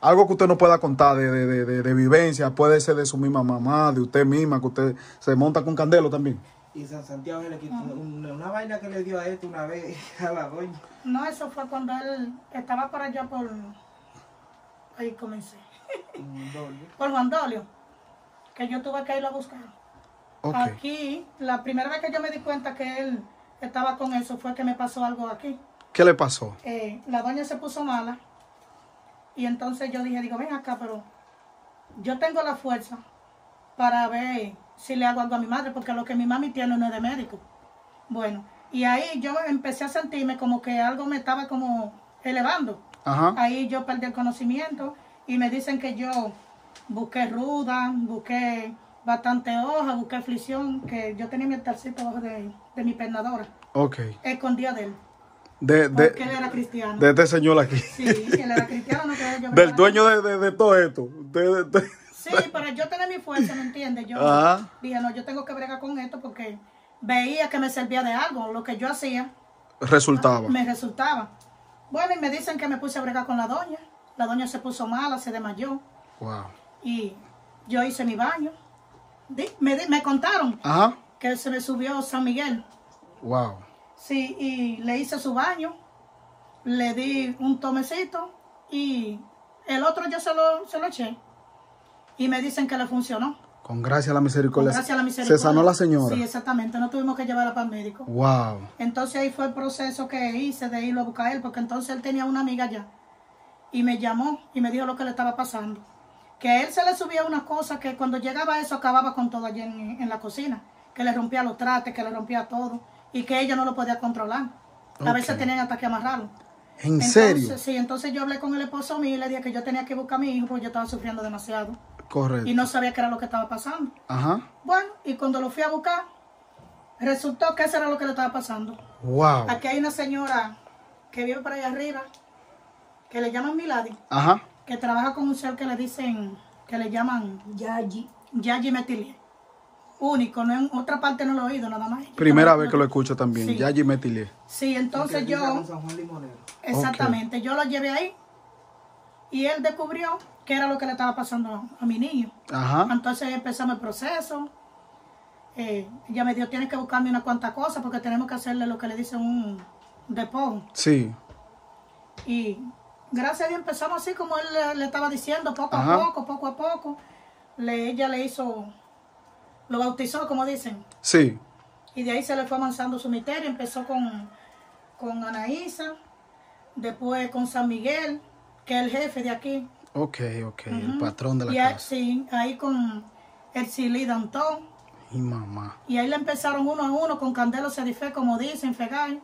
Algo que usted no pueda contar de, de, de- de- de vivencia, puede ser de su misma mamá, de usted misma, que usted se monta con candelo también. Y San Santiago le quitó una, una vaina que le dio a esto una vez <laughs> a la doña. No, eso fue cuando él estaba por allá por... Ahí comencé. Dolor. Por Juan Dolio, que yo tuve que irlo a buscar. Aquí, la primera vez que yo me di cuenta que él estaba con eso fue que me pasó algo aquí. ¿Qué le pasó? eh, la doña se puso mala y entonces yo dije, digo, ven acá, pero yo tengo la fuerza para ver si le hago algo a mi madre, porque lo que mi mami tiene no es de médico. Bueno, y ahí yo empecé a sentirme como que algo me estaba como elevando. Ajá. Ahí yo perdí el conocimiento y me dicen que yo busqué ruda, busqué bastante hoja, busqué aflicción, que yo tenía mi altarcito abajo de, de mi pernadora, Ok. escondida de él, De, de, porque él era cristiano. de este señor aquí. Sí, él era cristiano, no yo Del dueño de, de- de todo esto. De- Sí, <laughs> pero yo tenía mi fuerza, ¿me entiendes? Yo Ajá. dije, no, yo tengo que bregar con esto porque veía que me servía de algo. Lo que yo hacía Resultaba. me resultaba. Bueno, y me dicen que me puse a bregar con la doña. La doña se puso mala, se desmayó. Wow. Y yo hice mi baño. Me, contaron Ajá. que se me subió San Miguel. Wow. Sí, y le hice su baño. Le di un tomecito y el otro yo se lo, se lo eché. Y me dicen que le funcionó. Con gracia a la misericordia. Gracias a la misericordia. Se sanó la señora. Sí, exactamente. No tuvimos que llevarla para el médico. Wow. Entonces ahí fue el proceso que hice de irlo a buscar a él, porque entonces él tenía una amiga allá y me llamó y me dijo lo que le estaba pasando. Que a él se le subía una cosa que cuando llegaba eso acababa con todo allí en, en la cocina. Que le rompía los trates, que le rompía todo. Y que ella no lo podía controlar. A veces tenían hasta que amarrarlo. ¿En Entonces, serio? Sí, entonces yo hablé con el esposo mío y le dije que yo tenía que buscar a mi hijo porque yo estaba sufriendo demasiado. Correcto. Y no sabía qué era lo que estaba pasando. Ajá. Bueno, y cuando lo fui a buscar, resultó que eso era lo que le estaba pasando. Wow. Aquí hay una señora que vive por allá arriba, que le llaman Milady, Ajá. que trabaja con un ser que le dicen, que le llaman Ya allí. Yaji Metilie. Único, no en otra parte no lo he oído nada más. Primera vez que lo escucho también. Sí. Yaji Metilie. Sí, entonces yo, con San Juan Limonero. exactamente, yo lo llevé ahí y él descubrió qué era lo que le estaba pasando a mi niño. Ajá. Entonces empezamos el proceso. Eh, ella me dijo, tienes que buscarme unas cuantas cosas porque tenemos que hacerle lo que le dicen un despojo. Sí. Y gracias a Dios empezamos así como él le, le estaba diciendo, poco Ajá. a poco, poco a poco. Le, ella le hizo, lo bautizó, como dicen. Sí. Y de ahí se le fue avanzando su misterio. Empezó con, con Anaísa, después con San Miguel, que es el jefe de aquí. Ok, ok. El patrón de la y ahí, casa. sí, ahí con el Silí Dantón. Y mamá. Y ahí le empezaron uno a uno con Candelo Sedifé, como dicen, Fegay.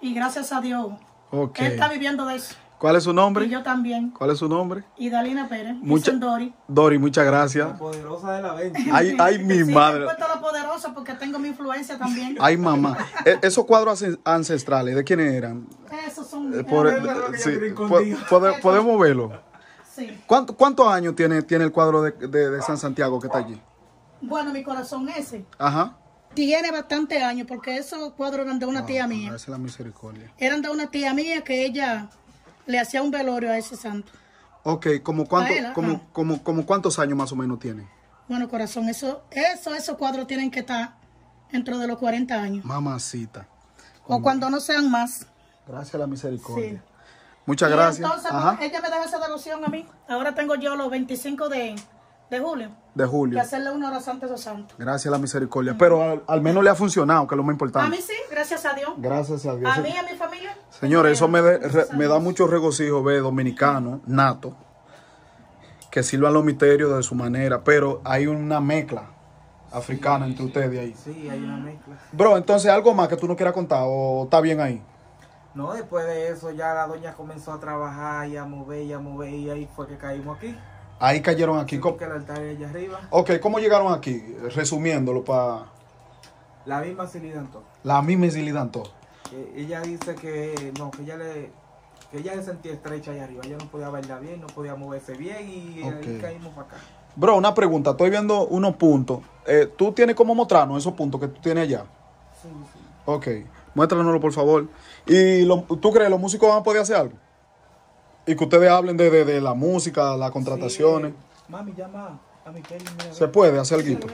Y gracias a Dios, Ok. él está viviendo de eso. ¿Cuál es su nombre? Y yo también. ¿Cuál es su nombre? Y Dalina Pérez, Mucha- dicen Dori. Dori, muchas gracias. La poderosa de la venta. Ay, ay, mi Sí, me madre. puesto la poderosa porque tengo mi influencia también. Ay, mamá. E- esos cuadros ance- ancestrales, ¿de quiénes eran? Esos son... Eh, por- eh, sí, tienen po- escondido. pode- ¿Podemos verlo? sí. ¿Cuánto- ¿Cuántos años tiene, tiene el cuadro de, de- de San Santiago que está allí? Bueno, mi corazón ese. Ajá. Tiene bastante años porque esos cuadros eran de una tía mía. Esa es la misericordia. Eran de una tía mía que ella le hacía un velorio a ese santo. Ok, ¿como, cuánto, él, como, como, como cuántos años más o menos tiene? Bueno, corazón, eso, eso, esos cuadros tienen que estar dentro de los 40 años. Mamacita. O cuando no sean más. Gracias a la misericordia. Sí. Muchas Y gracias. entonces, Ajá. ella me deja esa devoción a mí. Ahora tengo yo los 25 de, de julio. De Que Julio. hacerle una oración antes de santo. Gracias a la misericordia. Pero al, al menos le ha funcionado, que es lo más A importante. mí sí, gracias a Dios. Gracias a Dios. A mí y a mi familia. Señores, eso me, de- re- a me da mucho regocijo ver dominicanos, natos, que sirvan los misterios de su manera, pero hay una mezcla africana entre ustedes ahí. Sí, hay una mezcla. Bro, entonces algo más que tú no quieras contar o está bien ahí. No, después de eso ya la doña comenzó a trabajar y a mover y a mover y ahí fue que caímos aquí. Ahí cayeron aquí. Sí, ¿Cómo- porque el altar es allá arriba. Ok, ¿cómo llegaron aquí? Resumiéndolo para La misma Silidantó. la misma Isilidanto. Que ella dice que no, que ella le que ella se sentía estrecha allá arriba. Ella no podía bailar bien, no podía moverse bien y ahí caímos para acá. Bro, una pregunta, estoy viendo unos puntos. Eh, ¿Tú tienes cómo mostrarnos esos puntos que tú tienes allá? Sí, sí. Ok, muéstranoslo por favor. ¿Y lo- tú crees los músicos van a poder hacer algo? Y que ustedes hablen de, de- de la música, las contrataciones. Sí, mami, llama a mi Kelly. mira, ¿Se puede hacer algo?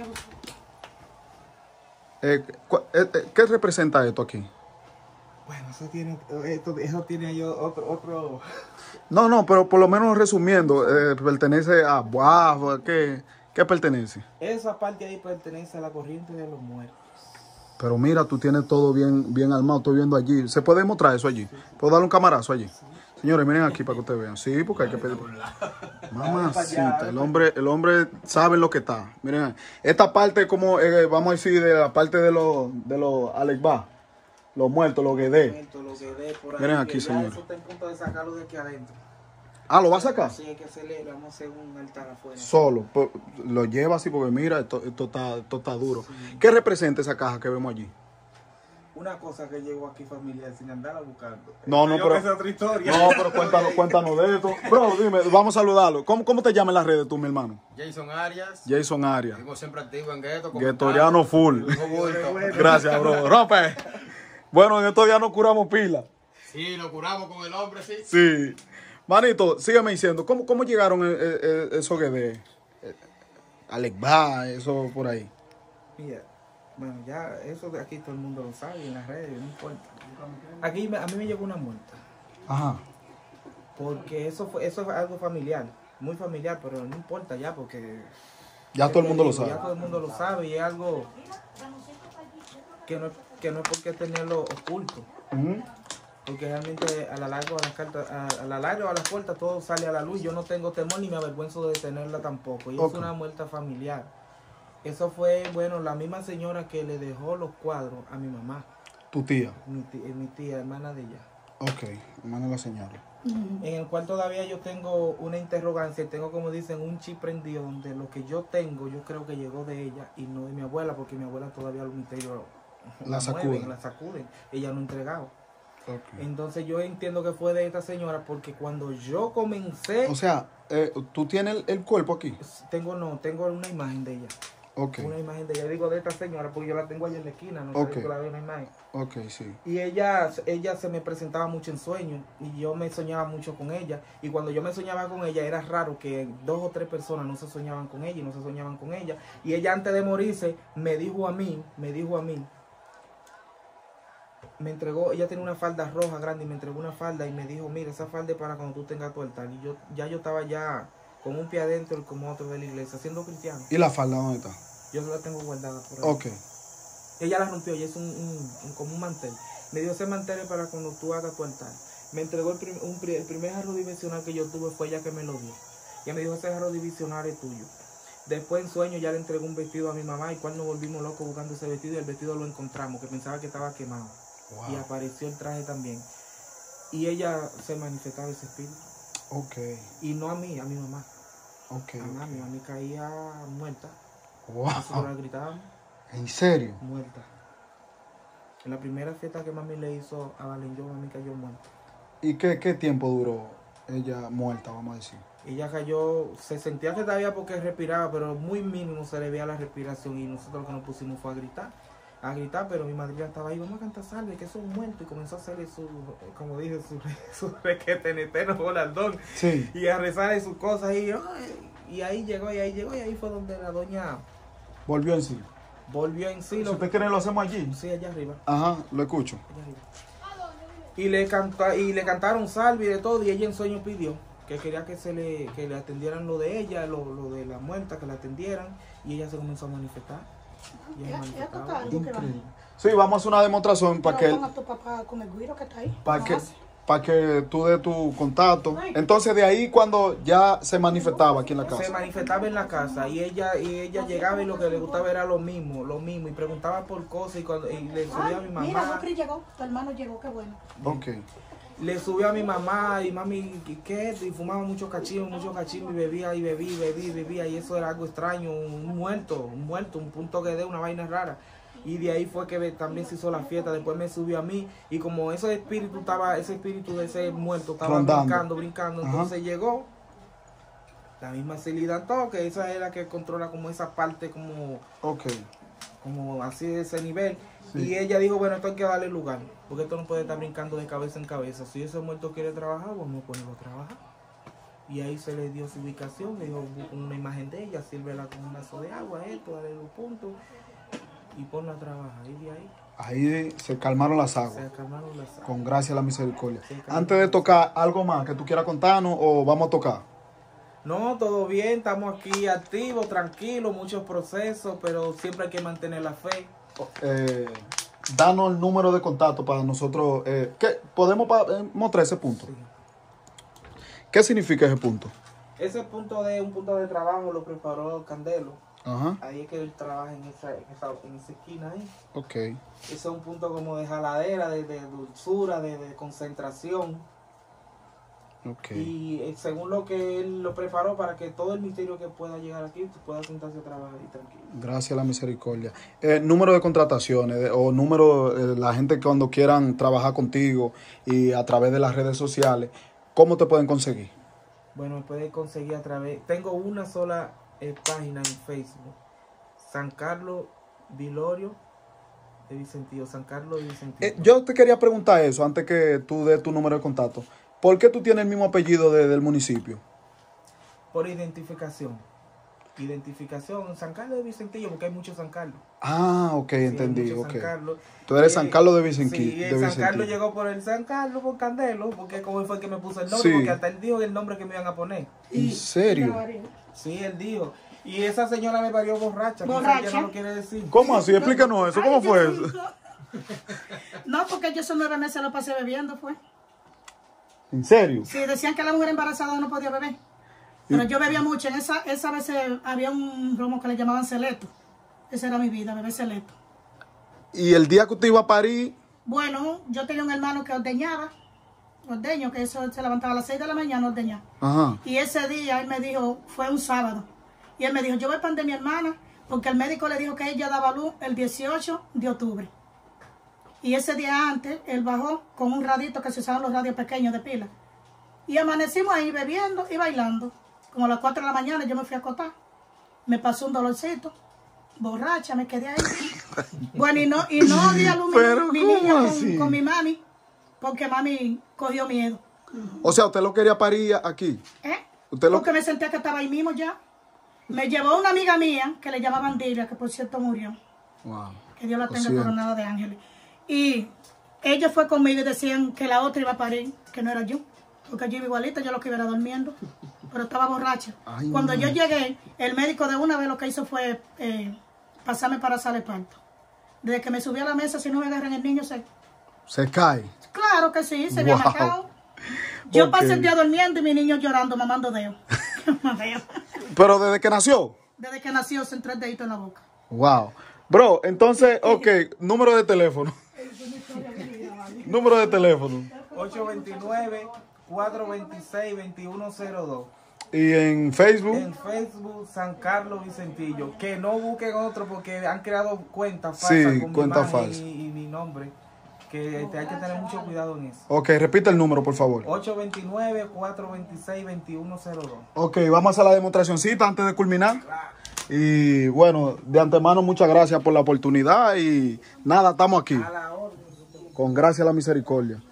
Eh, eh, eh, ¿Qué representa esto aquí? Bueno, eso tiene, esto, eso tiene yo otro, otro. No, no, pero por lo menos resumiendo, eh, pertenece a Buaf, ¿qué, ¿qué pertenece? Esa parte ahí pertenece a la corriente de los muertos. Pero mira, tú tienes todo bien, bien armado, estoy viendo allí. ¿Se puede mostrar eso allí? ¿Puedo darle un camarazo allí? Señores, miren aquí para que ustedes vean. Sí, porque hay que pedir. Mamacita, el hombre, el hombre sabe lo que está. Miren, ahí. esta parte como, eh, vamos a decir, de la parte de los, de los Alex Ba, los muertos, los guedé. Miren aquí, ya señor. Eso está en punto de sacarlo de aquí adentro. Ah, ¿lo va a sacar? Así hay que hacerle, vamos a hacer un altar afuera. Solo, po- lo lleva así porque mira, esto, esto está, esto está duro. ¿Qué representa esa caja que vemos allí? Una cosa que llegó aquí familiar sin andar a buscando. No, no, Yo pero- que sé otra historia. No, pero cuéntanos, cuéntanos de esto. <laughs> Bro, dime, vamos a saludarlo. ¿Cómo, cómo te llamas en las redes tú, mi hermano? Jason Arias. Jason Arias. Seguimos siempre activos en Gueto. Guetoriano full. Gracias, bro. <laughs> Rompe. Bueno, en estos días nos curamos pila. Sí, lo curamos con el hombre, sí. Sí. Manito, sígueme diciendo, ¿cómo, cómo llegaron eh, eh, esos que de eh, Alex Ba, eso por ahí? Mira, bueno, ya eso de aquí todo el mundo lo sabe en las redes, no importa. Aquí a mí me llegó una multa. Ajá. Porque eso fue, eso es algo familiar, muy familiar, pero no importa ya porque... Ya todo el mundo lo Ya sabe. todo el mundo lo sabe y es algo que no, que no es por qué tenerlo oculto. Porque realmente a la largo a las cartas, a, a la larga a las puertas todo sale a la luz. Yo no tengo temor ni me avergüenzo de tenerla tampoco. Y es una muerta familiar. Eso fue, bueno, la misma señora que le dejó los cuadros a mi mamá, Tu tía. mi tía, mi tía hermana de ella. Ok, hermana de la señora. En el cual todavía yo tengo una interrogancia, tengo como dicen un chip prendido donde lo que yo tengo yo creo que llegó de ella y no de mi abuela porque mi abuela todavía los misterios La sacuden. la sacuden, ella no ha entregado. Ok. Entonces yo entiendo que fue de esta señora porque cuando yo comencé, O sea, eh, tú tienes el, el cuerpo aquí. tengo no, tengo una imagen de ella, Una imagen de ella, digo de esta señora porque yo la tengo allá en la esquina, no Ok. sé si tú la ves una imagen. ok, sí. Y ella, ella se me presentaba mucho en sueños y yo me soñaba mucho con ella. Y cuando yo me soñaba con ella era raro que dos o tres personas no se soñaban con ella y no se soñaban con ella. Y ella antes de morirse me dijo a mí, me dijo a mí, me entregó, ella tenía una falda roja grande y me entregó una falda y me dijo, mira, esa falda es para cuando tú tengas tu altar. Y yo ya yo estaba ya con un pie adentro y como otro de la iglesia, siendo cristiano. ¿Y la falda dónde está? Yo la tengo guardada por ahí. Ok, Ella la rompió y es un, un- un- como un mantel. Me dio ese mantel para cuando tú hagas tu altar. Me entregó el, prim- un el primer jarro divisional que yo tuve fue ella que me lo dio. Ella me dijo, ese jarro divisional es tuyo. Después en sueño ya le entregó un vestido a mi mamá y cuando nos volvimos locos buscando ese vestido y el vestido lo encontramos, que pensaba que estaba quemado. Y apareció el traje también. Y ella se manifestaba ese espíritu. Ok, Y no a mí, a mi mamá. ok. A mami, a mí caía muerta. Wow. Nosotros la gritábamos. ¿En serio? muerta. En la primera fiesta que mami le hizo a Valenjo, mami cayó muerta. ¿Y qué, qué tiempo duró ella muerta, vamos a decir? Ella cayó, se sentía que todavía porque respiraba, pero muy mínimo se le veía la respiración y nosotros lo que nos pusimos fue a gritar. A gritar, pero mi madrina estaba ahí, vamos a cantar salve, que son muertos. Y comenzó a hacerle su, como dije, su, <laughs> su requetenete, no volandón. Sí. Y a rezarle sus cosas. Y, y ahí llegó, y ahí llegó, y ahí fue donde la doña Volvió en sí. volvió en sí. Si Lo, usted quiere, lo hacemos allí. sí, allá arriba. Ajá, lo escucho. allá arriba. Y le, canta, y le cantaron salve y de todo, y ella en sueño pidió que quería que se le, que le atendieran lo de ella, lo, lo de la muerta, que la atendieran, y ella se comenzó a manifestar. Sí, vamos a hacer una demostración para que, para que, para tú des tu contacto. Entonces, de ahí cuando ya se manifestaba aquí en la Se casa. manifestaba en la casa y ella y ella llegaba y lo que le gustaba era lo mismo, lo mismo, y preguntaba por cosas y, cuando, y le subía a mi mira, mamá. Jofri llegó, tu hermano llegó, qué bueno. Ok. Le subió a mi mamá y mami, ¿qué-. Y fumaba mucho cachimbo, mucho cachimbo y bebía y bebía y bebía y bebía y eso era algo extraño, un muerto, un muerto, un punto que de una vaina rara. Y de ahí fue que también se hizo la fiesta, después me subió a mí y como ese espíritu estaba, ese espíritu de ese muerto estaba Rondando. brincando, brincando, Ajá. entonces llegó la misma Celida todo, que esa es la que controla como esa parte como Ok. como así de ese nivel. Sí. Y ella dijo, bueno, esto hay que darle lugar, porque esto no puede estar brincando de cabeza en cabeza. Si ese muerto quiere trabajar, vamos a ponerlo a trabajar. Y ahí se le dio su ubicación, le dijo "Busca una imagen de ella, sírvela con un vaso de agua, esto, dale los puntos y ponla a trabajar. Y de ahí Ahí se calmaron las se aguas. calmaron las aguas. Con gracia a la misericordia. Antes de tocar, ¿algo más que tú quieras contarnos o vamos a tocar? No, todo bien, estamos aquí activos, tranquilos, muchos procesos, pero siempre hay que mantener la fe. Eh, danos el número de contacto para nosotros. Eh, ¿qué? ¿Podemos eh, mostrar ese punto? Sí. ¿Qué significa ese punto? Ese punto de un punto de trabajo lo preparó Candelo. Ajá. Ahí es que él trabaja en esa, en esa, en esa esquina ahí. Ok. Ese es un punto como de jaladera, de, de dulzura, de, de concentración. Y eh, según lo que él lo preparó para que todo el misterio que pueda llegar aquí pueda sentarse a trabajar y tranquilo. Gracias a la misericordia. Eh, número de contrataciones o número de la gente que cuando quieran trabajar contigo y a través de las redes sociales, ¿cómo te pueden conseguir? Bueno, me puede conseguir a través. Tengo una sola eh, página en Facebook: San Carlos Vilorio de Vicentillo. San Carlos de. Eh, yo te quería preguntar eso antes que tú des tu número de contacto. ¿Por qué tú tienes el mismo apellido de- del municipio? Por identificación. Identificación en San Carlos de Vicentillo, porque hay muchos San Carlos. Ah, ok, Sí, entendí. muchos ok. San Carlos. Tú eres Eh, San Carlos de Vicentillo. Sí, de el San Vicentillo. Carlos llegó por el San Carlos por Candelo, porque como fue que me puso el nombre, Sí. porque hasta él dijo el nombre que me iban a poner. ¿En serio? Sí, él dijo. Y esa señora me parió borracha. Borracha. ella no lo quiere decir. ¿Cómo así? Explícanos eso. ¿Cómo Ay, fue eso? <laughs> No, porque yo esos nueve meses lo pasé bebiendo, fue. ¿En serio? Sí, decían que la mujer embarazada no podía beber. Pero yo bebía mucho. En esa, esa vez eh, había un romo que le llamaban celeto. Esa era mi vida, beber celeto. Y el día que usted iba a parir, Bueno, yo tenía un hermano que ordeñaba. Ordeño, que eso se levantaba a las 6 de la mañana a ordeñar. ajá. Y ese día él me dijo, fue un sábado. Y él me dijo, yo voy para de mi hermana, porque el médico le dijo que ella daba luz el 18 de octubre. Y ese día antes, él bajó con un radito que se usaban los radios pequeños de pila. Y amanecimos ahí bebiendo y bailando. Como a las 4 de la mañana yo me fui a acotar. Me pasó un dolorcito. Borracha, me quedé ahí. <laughs> Bueno, y no, y no di a luz mi- mi, con, con mi mami, porque mami cogió miedo. O sea, usted lo quería parir aquí. ¿Eh? Usted lo- Porque me sentía que estaba ahí mismo ya. Me llevó una amiga mía que le llamaban Dilia, que por cierto murió. Wow. Que Dios la tenga coronada de ángeles. Y ella fue conmigo y decían que la otra iba a parir, que no era yo. Porque yo iba igualita, yo lo que iba era durmiendo. Pero estaba borracha. Ay, Cuando yo llegué, el médico de una vez lo que hizo fue eh, pasarme para sala de parto. Desde que me subí a la mesa, si no me agarran el niño, se... Se cae. Claro que sí, se había Wow. marcado. <laughs> Yo pasé el día durmiendo y mi niño llorando, mamando dedo. <laughs> Mamadeo. Pero desde que nació. Desde que nació, se entró el dedito en la boca. Wow. Bro, entonces, ok, número de teléfono. <laughs> número de teléfono. 829-426-2102. Y en Facebook. En Facebook, San Carlos Vicentillo. Que no busquen otro porque han creado cuentas Sí, falsas con mi cuenta imagen falsa. Y, y mi nombre. Que este, hay que tener mucho cuidado en eso. Ok, repite el número, por favor. 829-426-2102. Ok, vamos a la demostracióncita antes de culminar. Y bueno, de antemano muchas gracias por la oportunidad y nada, estamos aquí. A la orden. Con gracia a la misericordia.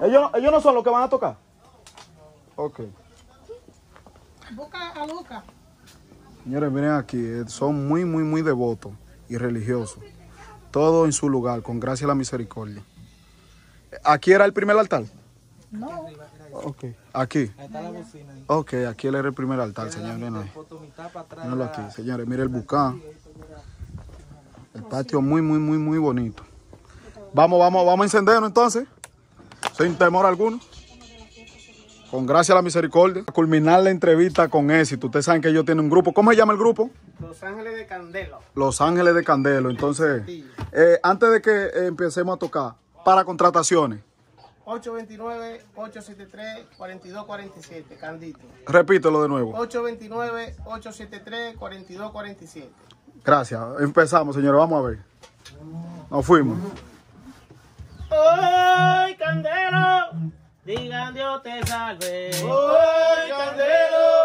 ¿Ellos, ellos no son los que van a tocar. Ok. Busca a Luca. Señores, miren aquí, eh, son muy, muy, muy devotos y religiosos. Todo en su lugar, con gracia a la misericordia. ¿Aquí era el primer altar? No. Ok. Aquí. Ahí está la bocina. Ok, aquí él era el primer altar, señores. Míralo aquí, señores. Mire el bucán. El patio muy, muy, muy, muy bonito. Vamos, vamos, vamos a encendernos entonces. Sin temor alguno. Con gracia a la misericordia. A culminar la entrevista con éxito. Ustedes saben que ellos tienen un grupo. ¿Cómo se llama el grupo? Los Ángeles de Candelo. Los Ángeles de Candelo. Entonces, eh, antes de que eh, empecemos a tocar, para contrataciones, 829-873-4247. Candito. repítelo de nuevo. 829-873-4247. Gracias. Empezamos, señores. Vamos a ver. Nos fuimos. ¡Hoy, Candelo! Digan Dios te salve. ¡Hoy, Candelo!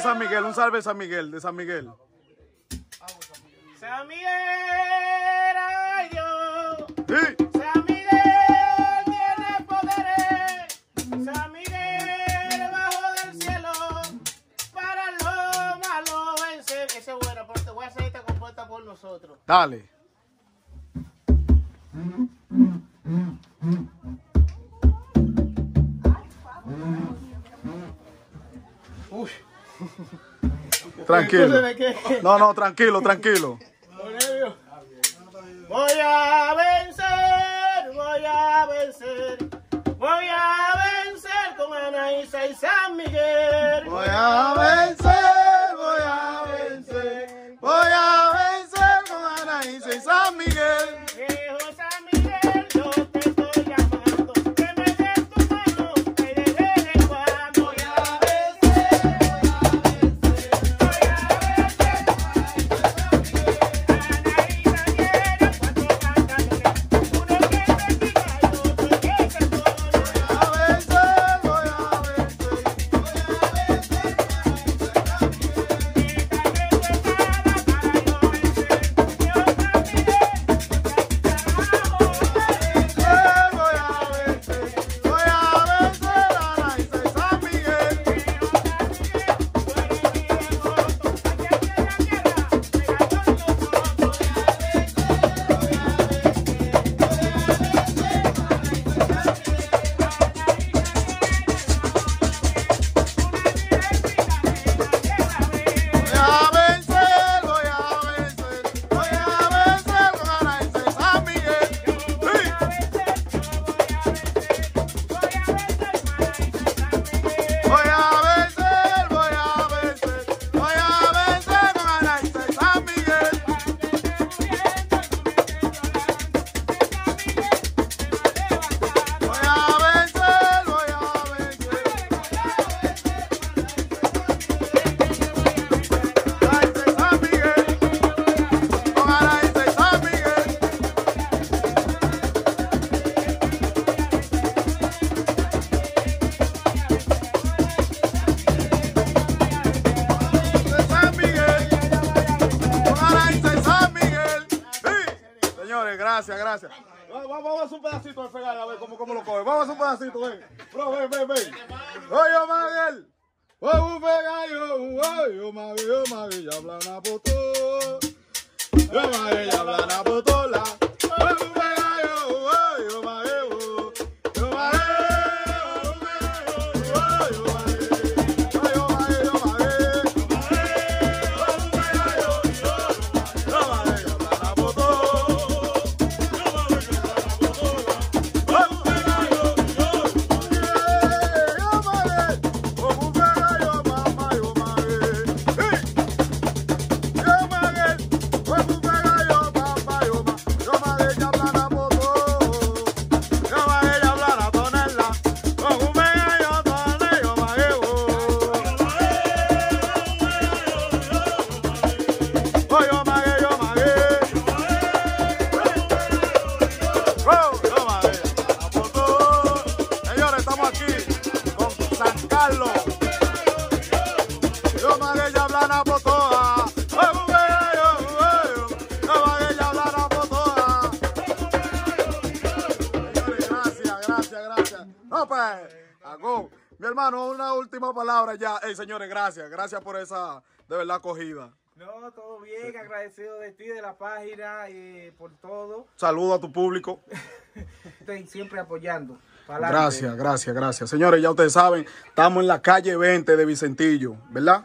salve San Miguel, un salve San Miguel, de San Miguel. San Miguel, ay Dios. San Miguel tiene poderes. San Miguel bajo del cielo. Para lo malo vencer. Ese es bueno, pero te voy a hacer esta compuesta por nosotros. Dale. Tranquilo. No, no, tranquilo, tranquilo. Señores, gracias. Gracias por esa, de verdad, acogida. No, todo bien, agradecido de ti, de la página, y por todo. Saludo a tu público. <laughs> Estén siempre apoyando. Pa'lante. Gracias, gracias, gracias. Señores, ya ustedes saben, estamos en la calle 20 de Vicentillo, ¿verdad?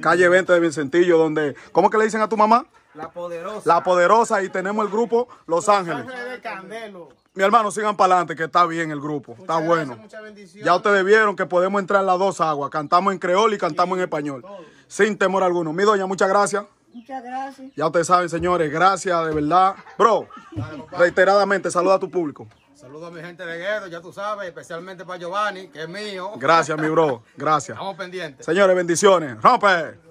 Calle 20 de Vicentillo, donde, ¿cómo que le dicen a tu mamá? La poderosa. La Poderosa y tenemos el grupo Los Ángeles. Ángel de Candelo. Mi hermano, sigan para adelante, que está bien el grupo, está Muchas bueno. gracias, muchas bendiciones. Ya ustedes vieron que podemos entrar en las dos aguas, cantamos en creol y cantamos en español, sin temor alguno. Mi doña, muchas gracias. Muchas gracias. Ya ustedes saben, señores, gracias de verdad. Bro, reiteradamente, saluda a tu público. Saludos a mi gente de Guedo, ya tú sabes, especialmente para Giovanni, que es mío. Gracias, mi bro, <laughs> gracias. Estamos pendientes. Señores, bendiciones. Rompe.